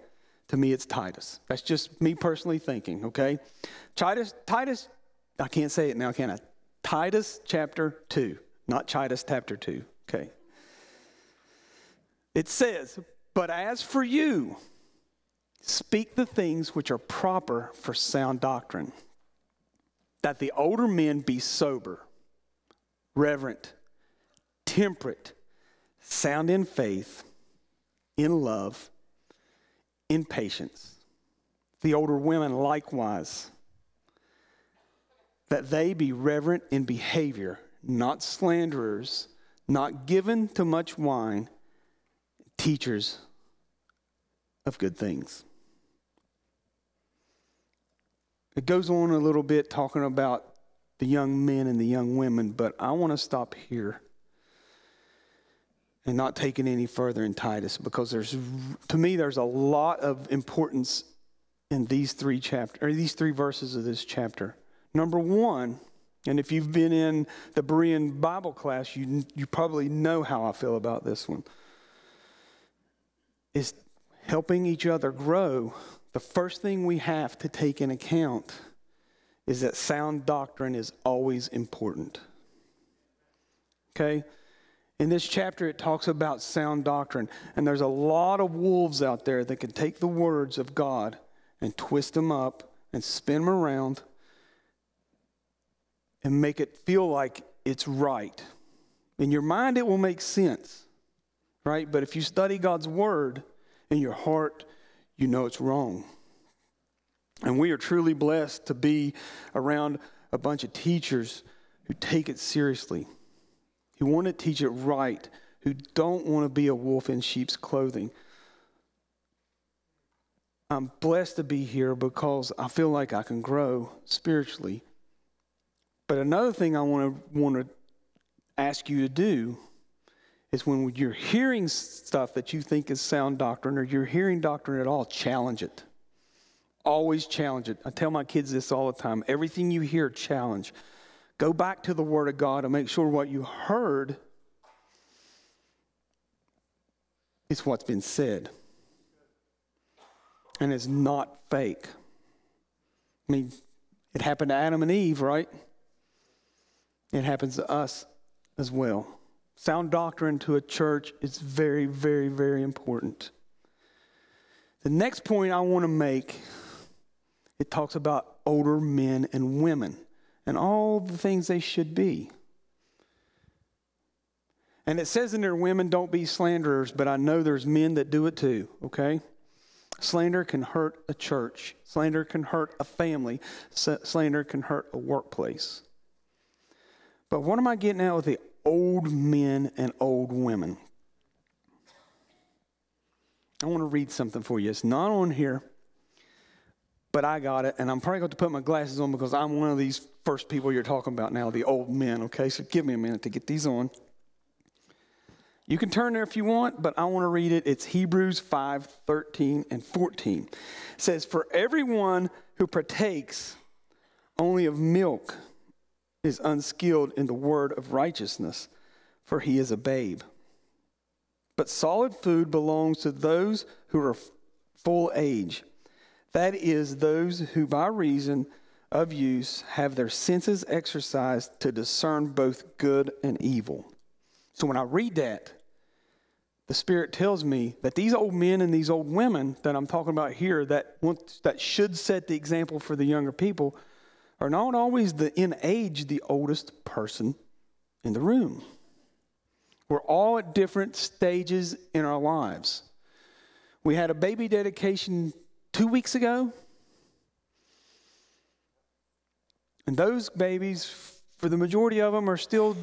to me, it's Titus. That's just me personally thinking, okay? Titus, Titus, I can't say it now, can I? Titus chapter 2, not Titus chapter 2, okay? It says, But as for you, speak the things which are proper for sound doctrine, that the older men be sober, reverent, temperate, sound in faith, in love, in patience. The older women likewise, that they be reverent in behavior, not slanderers, not given to much wine, teachers of good things. It goes on a little bit talking about the young men and the young women, but I want to stop here and not take it any further in Titus because there's, to me, there's a lot of importance in these three chapter or these three verses of this chapter. Number one, and if you've been in the Berean Bible class, you you probably know how I feel about this one. Is helping each other grow. The first thing we have to take in account is that sound doctrine is always important. Okay? In this chapter, it talks about sound doctrine, and there's a lot of wolves out there that can take the words of God and twist them up and spin them around and make it feel like it's right. In your mind, it will make sense, right? But if you study God's word in your heart, you know it's wrong. And we are truly blessed to be around a bunch of teachers who take it seriously, who want to teach it right, who don't want to be a wolf in sheep's clothing. I'm blessed to be here because I feel like I can grow spiritually. But another thing I want to want to ask you to do is when you're hearing stuff that you think is sound doctrine or you're hearing doctrine at all, challenge it. Always challenge it. I tell my kids this all the time. Everything you hear, challenge. Go back to the Word of God and make sure what you heard is what's been said. And it's not fake. I mean, it happened to Adam and Eve, right? It happens to us as well. Sound doctrine to a church is very, very, very important. The next point I want to make it talks about older men and women and all the things they should be. And it says in there, women don't be slanderers, but I know there's men that do it too, okay? Slander can hurt a church, slander can hurt a family, slander can hurt a workplace. But what am I getting at with the old men and old women? I want to read something for you. It's not on here, but I got it, and I'm probably going to put my glasses on because I'm one of these first people you're talking about now, the old men, okay? So give me a minute to get these on. You can turn there if you want, but I want to read it. It's Hebrews 5 13 and 14. It says, For everyone who partakes only of milk is unskilled in the word of righteousness, for he is a babe. But solid food belongs to those who are full age. That is, those who by reason of use have their senses exercised to discern both good and evil. So when I read that, the Spirit tells me that these old men and these old women that I'm talking about here that, want, that should set the example for the younger people are not always the in age the oldest person in the room. We're all at different stages in our lives. We had a baby dedication two weeks ago. And those babies, for the majority of them, are still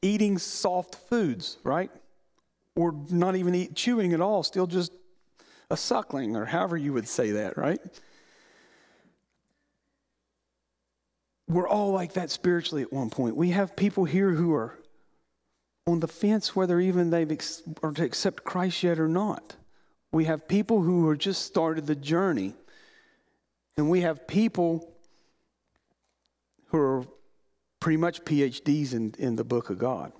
eating soft foods, right? Or not even eat, chewing at all, still just a suckling, or however you would say that, right? We're all like that spiritually at one point. We have people here who are on the fence whether even they've ex- or to accept Christ yet or not. We have people who are just started the journey. And we have people who are pretty much PhDs in, in the book of God,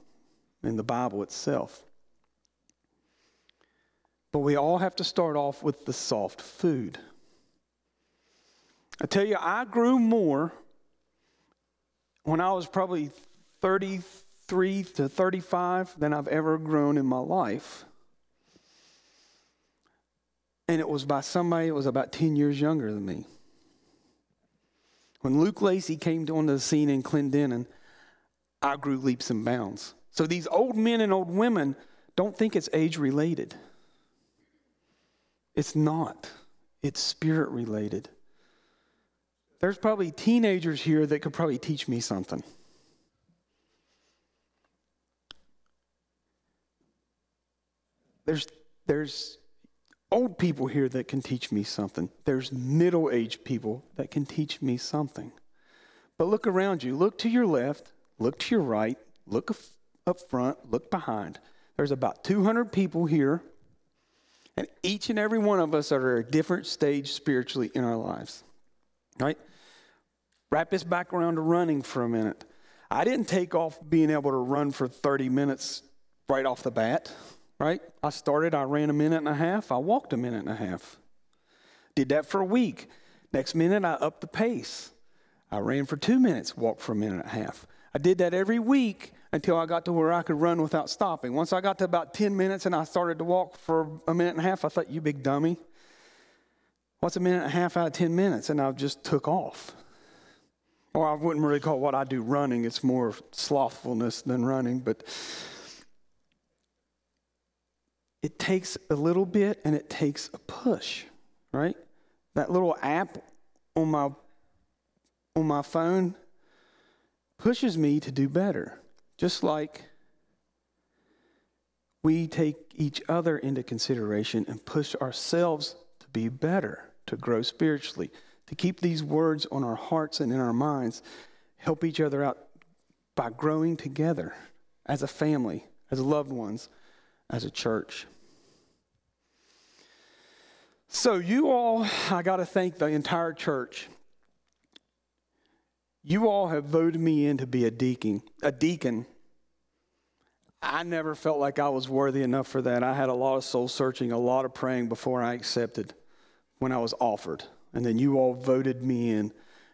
in the Bible itself. but we all have to start off with the soft food. I tell you, I grew more when I was probably 33 to 35 than I've ever grown in my life. And it was by somebody that was about 10 years younger than me. When Luke Lacey came onto the scene in Clendenin, I grew leaps and bounds. So these old men and old women don't think it's age related. It's not, it's spirit related. There's probably teenagers here that could probably teach me something. There's, there's old people here that can teach me something. There's middle aged people that can teach me something. But look around you. Look to your left, look to your right, look up front, look behind. There's about 200 people here, and each and every one of us are at a different stage spiritually in our lives. Right? Wrap this back around to running for a minute. I didn't take off being able to run for 30 minutes right off the bat, right? I started, I ran a minute and a half, I walked a minute and a half. Did that for a week. Next minute, I upped the pace. I ran for two minutes, walked for a minute and a half. I did that every week until I got to where I could run without stopping. Once I got to about 10 minutes and I started to walk for a minute and a half, I thought, you big dummy. What's a minute and a half out of 10 minutes? And I just took off. Or I wouldn't really call what I do running, it's more slothfulness than running, but it takes a little bit and it takes a push, right? That little app on my on my phone pushes me to do better. Just like we take each other into consideration and push ourselves to be better, to grow spiritually, to keep these words on our hearts and in our minds, help each other out by growing together as a family, as loved ones, as a church. So, you all, I got to thank the entire church. You all have voted me in to be a deacon. A deacon. I never felt like I was worthy enough for that. I had a lot of soul searching, a lot of praying before I accepted when I was offered. And then you all voted me in,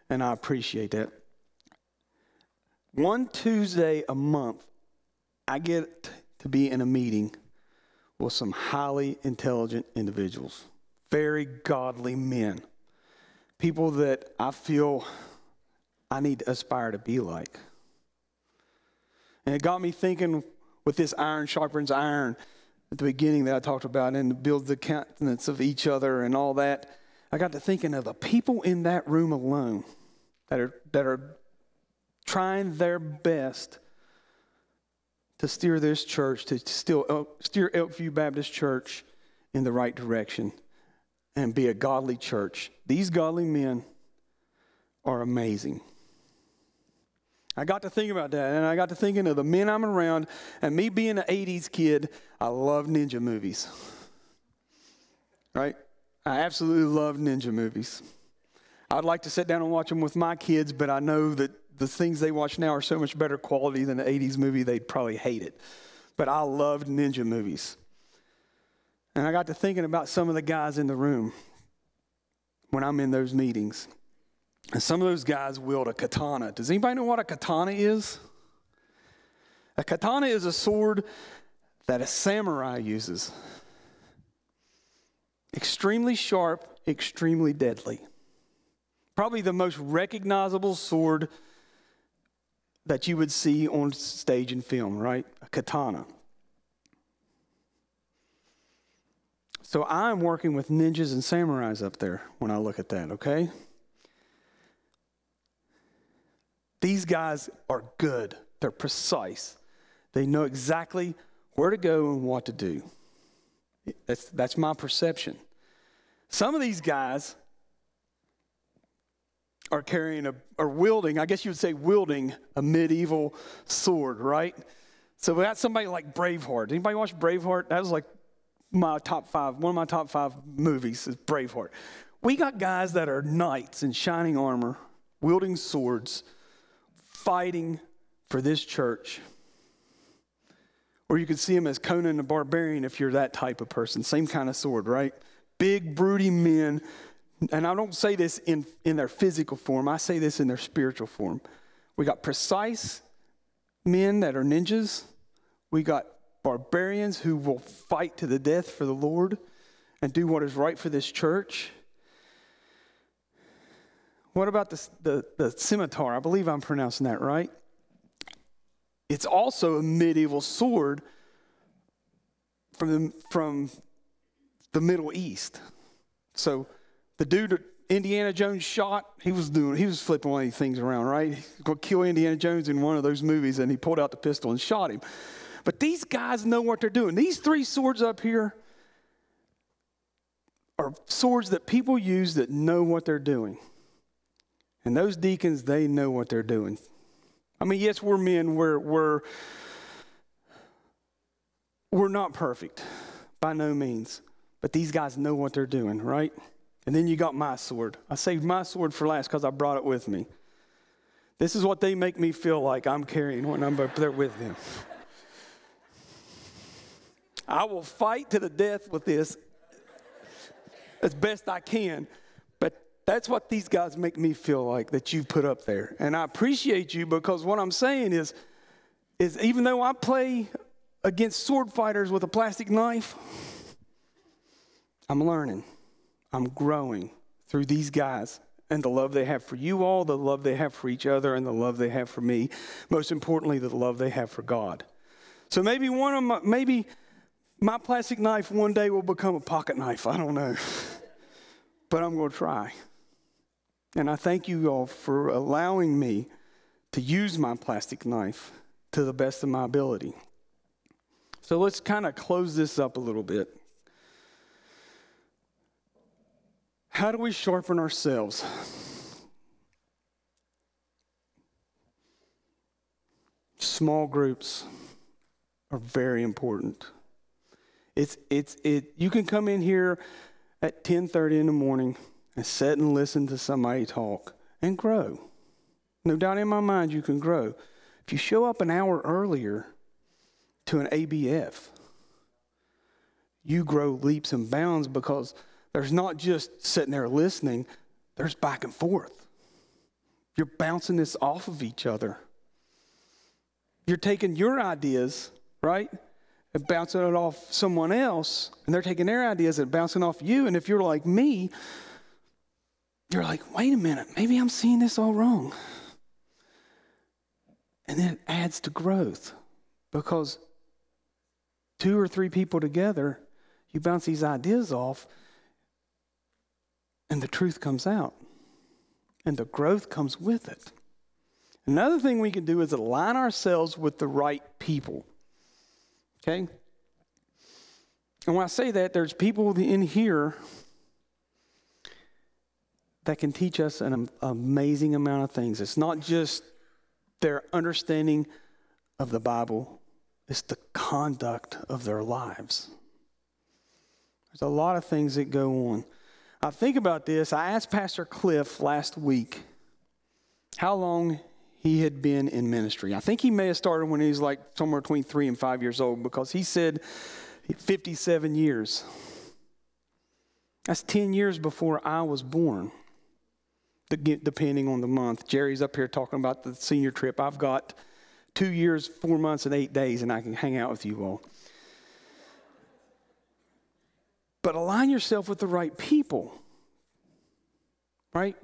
and I appreciate that. One Tuesday a month, I get to be in a meeting with some highly intelligent individuals, very godly men, people that I feel I need to aspire to be like. And it got me thinking with this iron sharpens iron at the beginning that I talked about and build the countenance of each other and all that. I got to thinking of the people in that room alone that are, that are trying their best to steer this church, to still steer Elkview Baptist Church in the right direction and be a godly church. These godly men are amazing. I got to think about that, and I got to thinking of the men I'm around, and me being an 80s kid, I love ninja movies. Right? I absolutely love ninja movies. I'd like to sit down and watch them with my kids, but I know that the things they watch now are so much better quality than the 80s movie, they'd probably hate it. But I loved ninja movies. And I got to thinking about some of the guys in the room when I'm in those meetings. And some of those guys wield a katana. Does anybody know what a katana is? A katana is a sword that a samurai uses. Extremely sharp, extremely deadly. Probably the most recognizable sword that you would see on stage and film, right? A katana. So I'm working with ninjas and samurais up there when I look at that, okay? These guys are good, they're precise, they know exactly where to go and what to do. That's, that's my perception. Some of these guys are carrying a, or wielding, I guess you would say wielding a medieval sword, right? So we got somebody like Braveheart. Anybody watch Braveheart? That was like my top five, one of my top five movies is Braveheart. We got guys that are knights in shining armor, wielding swords, fighting for this church. Or you could see them as Conan the Barbarian if you're that type of person. Same kind of sword, right? Big, broody men. And I don't say this in, in their physical form, I say this in their spiritual form. We got precise men that are ninjas. We got barbarians who will fight to the death for the Lord and do what is right for this church. What about the, the, the scimitar? I believe I'm pronouncing that right. It's also a medieval sword from the, from the Middle East. So the dude Indiana Jones shot, he was doing, he was flipping one of these things around, right? He was going to kill Indiana Jones in one of those movies, and he pulled out the pistol and shot him. But these guys know what they're doing. These three swords up here are swords that people use that know what they're doing. And those deacons, they know what they're doing. I mean, yes, we're men, we're, we're, we're not perfect by no means, but these guys know what they're doing, right? And then you got my sword. I saved my sword for last because I brought it with me. This is what they make me feel like I'm carrying when I'm up there with them. I will fight to the death with this as best I can. That's what these guys make me feel like that you put up there. And I appreciate you because what I'm saying is, is even though I play against sword fighters with a plastic knife, I'm learning. I'm growing through these guys and the love they have for you all, the love they have for each other, and the love they have for me. Most importantly, the love they have for God. So maybe one of my, maybe my plastic knife one day will become a pocket knife. I don't know. but I'm going to try. And I thank you all for allowing me to use my plastic knife to the best of my ability. So let's kind of close this up a little bit. How do we sharpen ourselves? Small groups are very important. It's, it's, it, you can come in here at 10.30 in the morning and sit and listen to somebody talk and grow. No doubt in my mind you can grow. If you show up an hour earlier to an ABF, you grow leaps and bounds because there's not just sitting there listening, there's back and forth. You're bouncing this off of each other. You're taking your ideas, right? And bouncing it off someone else, and they're taking their ideas and bouncing off you. And if you're like me, you're like, wait a minute, maybe I'm seeing this all wrong. And then it adds to growth because two or three people together, you bounce these ideas off, and the truth comes out, and the growth comes with it. Another thing we can do is align ourselves with the right people. Okay? And when I say that, there's people in here that can teach us an amazing amount of things. It's not just their understanding of the Bible, it's the conduct of their lives. There's a lot of things that go on. I think about this. I asked Pastor Cliff last week how long he had been in ministry. I think he may have started when he was like somewhere between three and five years old because he said 57 years. That's 10 years before I was born, depending on the month. Jerry's up here talking about the senior trip. I've got two years, four months, and eight days, and I can hang out with you all. But align yourself with the right people, right?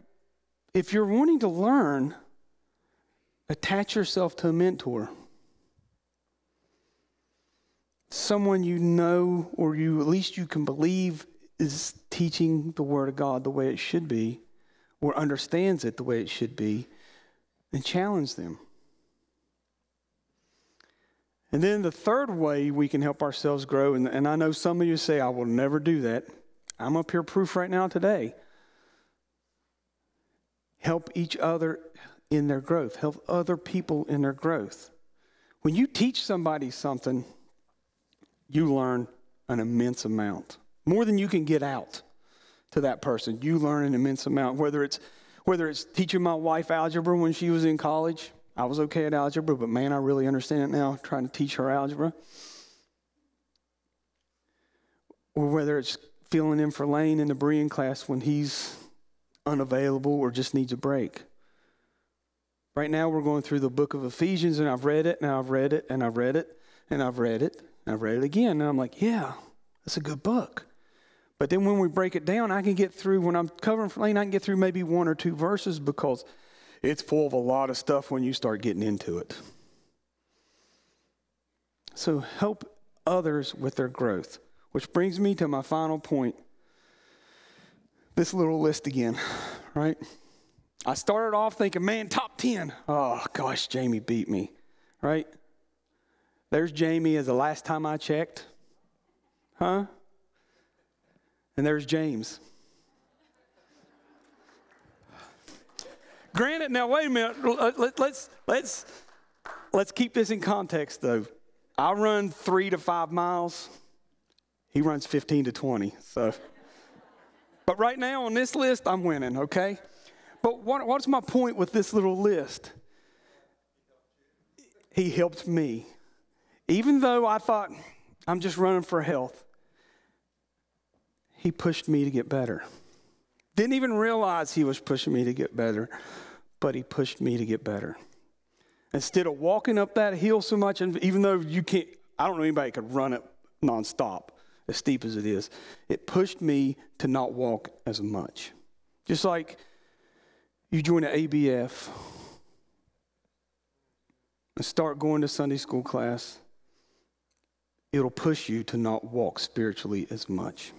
If you're wanting to learn, attach yourself to a mentor. Someone you know, or you at least you can believe is teaching the Word of God the way it should be, or understands it the way it should be, and challenge them. And then the third way we can help ourselves grow, and, and I know some of you say, I will never do that. I'm up here proof right now today. Help each other in their growth, help other people in their growth. When you teach somebody something, you learn an immense amount. More than you can get out to that person. You learn an immense amount, whether it's whether it's teaching my wife algebra when she was in college, I was okay at algebra, but man, I really understand it now trying to teach her algebra. Or whether it's filling in for Lane in the Berean class when he's unavailable or just needs a break. Right now, we're going through the book of Ephesians, and I've read it, and I've read it, and I've read it, and I've read it, and I've read it again. And I'm like, yeah, that's a good book. But then when we break it down, I can get through, when I'm covering Lane, I can get through maybe one or two verses because it's full of a lot of stuff when you start getting into it. So help others with their growth, which brings me to my final point. This little list again, right? I started off thinking, man, top 10. Oh, gosh, Jamie beat me, right? There's Jamie as the last time I checked. Huh? And there's James. Granted, now wait a minute. Let, uh, let, let's let's let's keep this in context though. I run three to five miles. He runs 15 to 20. So, but right now on this list, I'm winning. Okay. But what, what's my point with this little list? He helped me, even though I thought I'm just running for health. He pushed me to get better. Didn't even realize he was pushing me to get better, but he pushed me to get better. Instead of walking up that hill so much, and even though you can't, I don't know anybody could run it nonstop, as steep as it is, it pushed me to not walk as much. Just like you join an ABF and start going to Sunday school class, it'll push you to not walk spiritually as much.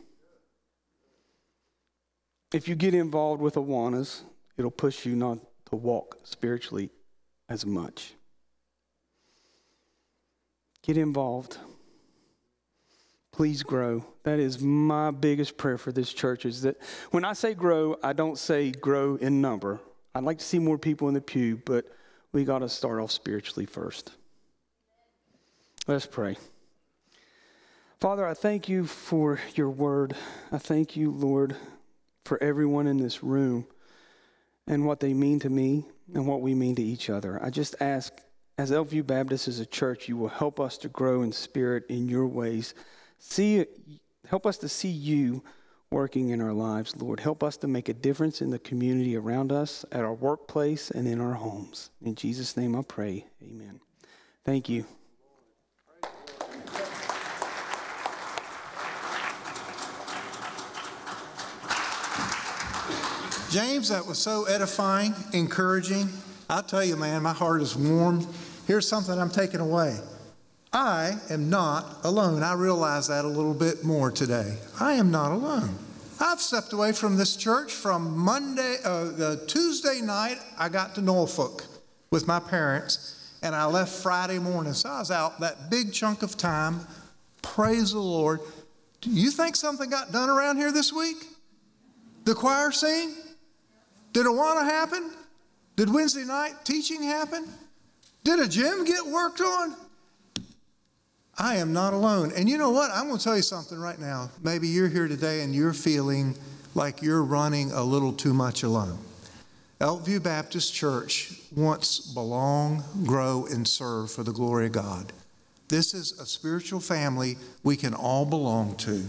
If you get involved with Awanas, it'll push you not to walk spiritually as much. Get involved. Please grow. That is my biggest prayer for this church is that when I say grow, I don't say grow in number. I'd like to see more people in the pew, but we got to start off spiritually first. Let's pray. Father, I thank you for your word. I thank you, Lord, for everyone in this room and what they mean to me and what we mean to each other. I just ask, as Elkview Baptist as a church, you will help us to grow in spirit in your ways. See, help us to see you working in our lives, Lord. Help us to make a difference in the community around us, at our workplace, and in our homes. In Jesus' name I pray. Amen. Thank you. James, that was so edifying, encouraging. I'll tell you, man, my heart is warmed. Here's something I'm taking away. I am not alone. I realize that a little bit more today. I am not alone. I've stepped away from this church from Monday, uh, the Tuesday night I got to Norfolk with my parents, and I left Friday morning. So I was out that big chunk of time. Praise the Lord. Do you think something got done around here this week? The choir sing? Did Awana happen? Did Wednesday night teaching happen? Did a gym get worked on? I am not alone. And you know what? I'm going to tell you something right now. Maybe you're here today and you're feeling like you're running a little too much alone. Elkview Baptist Church wants belong, grow, and serve for the glory of God. This is a spiritual family we can all belong to.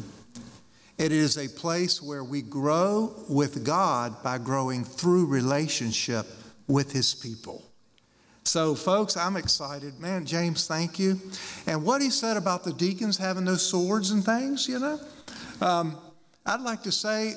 It is a place where we grow with God by growing through relationship with His people. So, folks, I'm excited. Man, James, thank you. And what he said about the deacons having those swords and things, you know, um, I'd like to say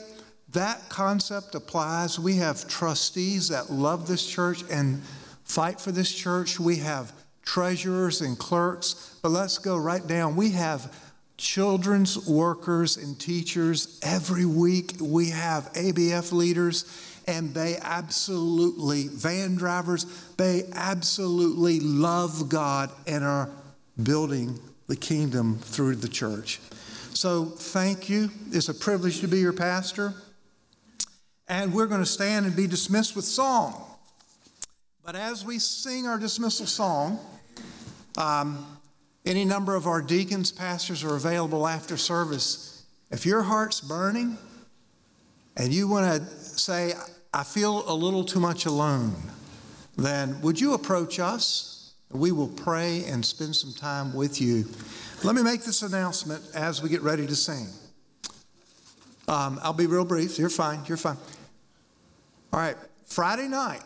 that concept applies. We have trustees that love this church and fight for this church. We have treasurers and clerks. But let's go right down. We have children's workers and teachers. Every week we have ABF leaders, and they absolutely, van drivers, they absolutely love God and are building the kingdom through the church. So thank you. It's a privilege to be your pastor. And we're going to stand and be dismissed with song. But as we sing our dismissal song, um, any number of our deacons, pastors are available after service. If your heart's burning and you want to say, I feel a little too much alone, then would you approach us? We will pray and spend some time with you. Let me make this announcement as we get ready to sing. Um, I'll be real brief. You're fine. You're fine. All right. Friday night,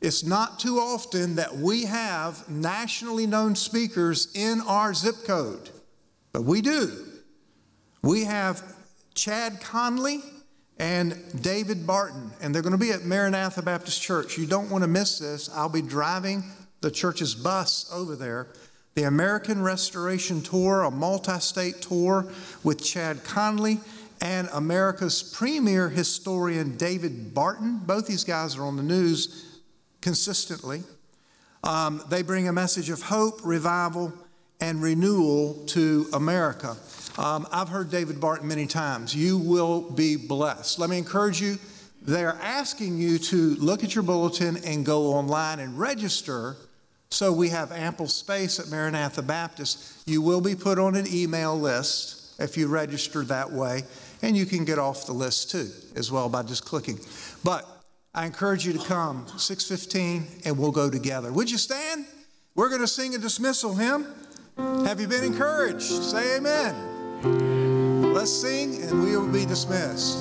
it's not too often that we have nationally known speakers in our zip code, but we do. We have Chad Connelly and David Barton, and they're going to be at Maranatha Baptist Church. You don't want to miss this. I'll be driving the church's bus over there. The American Restoration Tour, a multi state tour with Chad Connelly and America's premier historian, David Barton. Both these guys are on the news consistently. Um, they bring a message of hope, revival, and renewal to America. Um, I've heard David Barton many times. You will be blessed. Let me encourage you. They're asking you to look at your bulletin and go online and register so we have ample space at Maranatha Baptist. You will be put on an email list if you register that way, and you can get off the list too, as well, by just clicking. But I encourage you to come 6:15 and we'll go together. Would you stand? We're going to sing a dismissal hymn. Have you been encouraged? Say amen. Let's sing and we will be dismissed.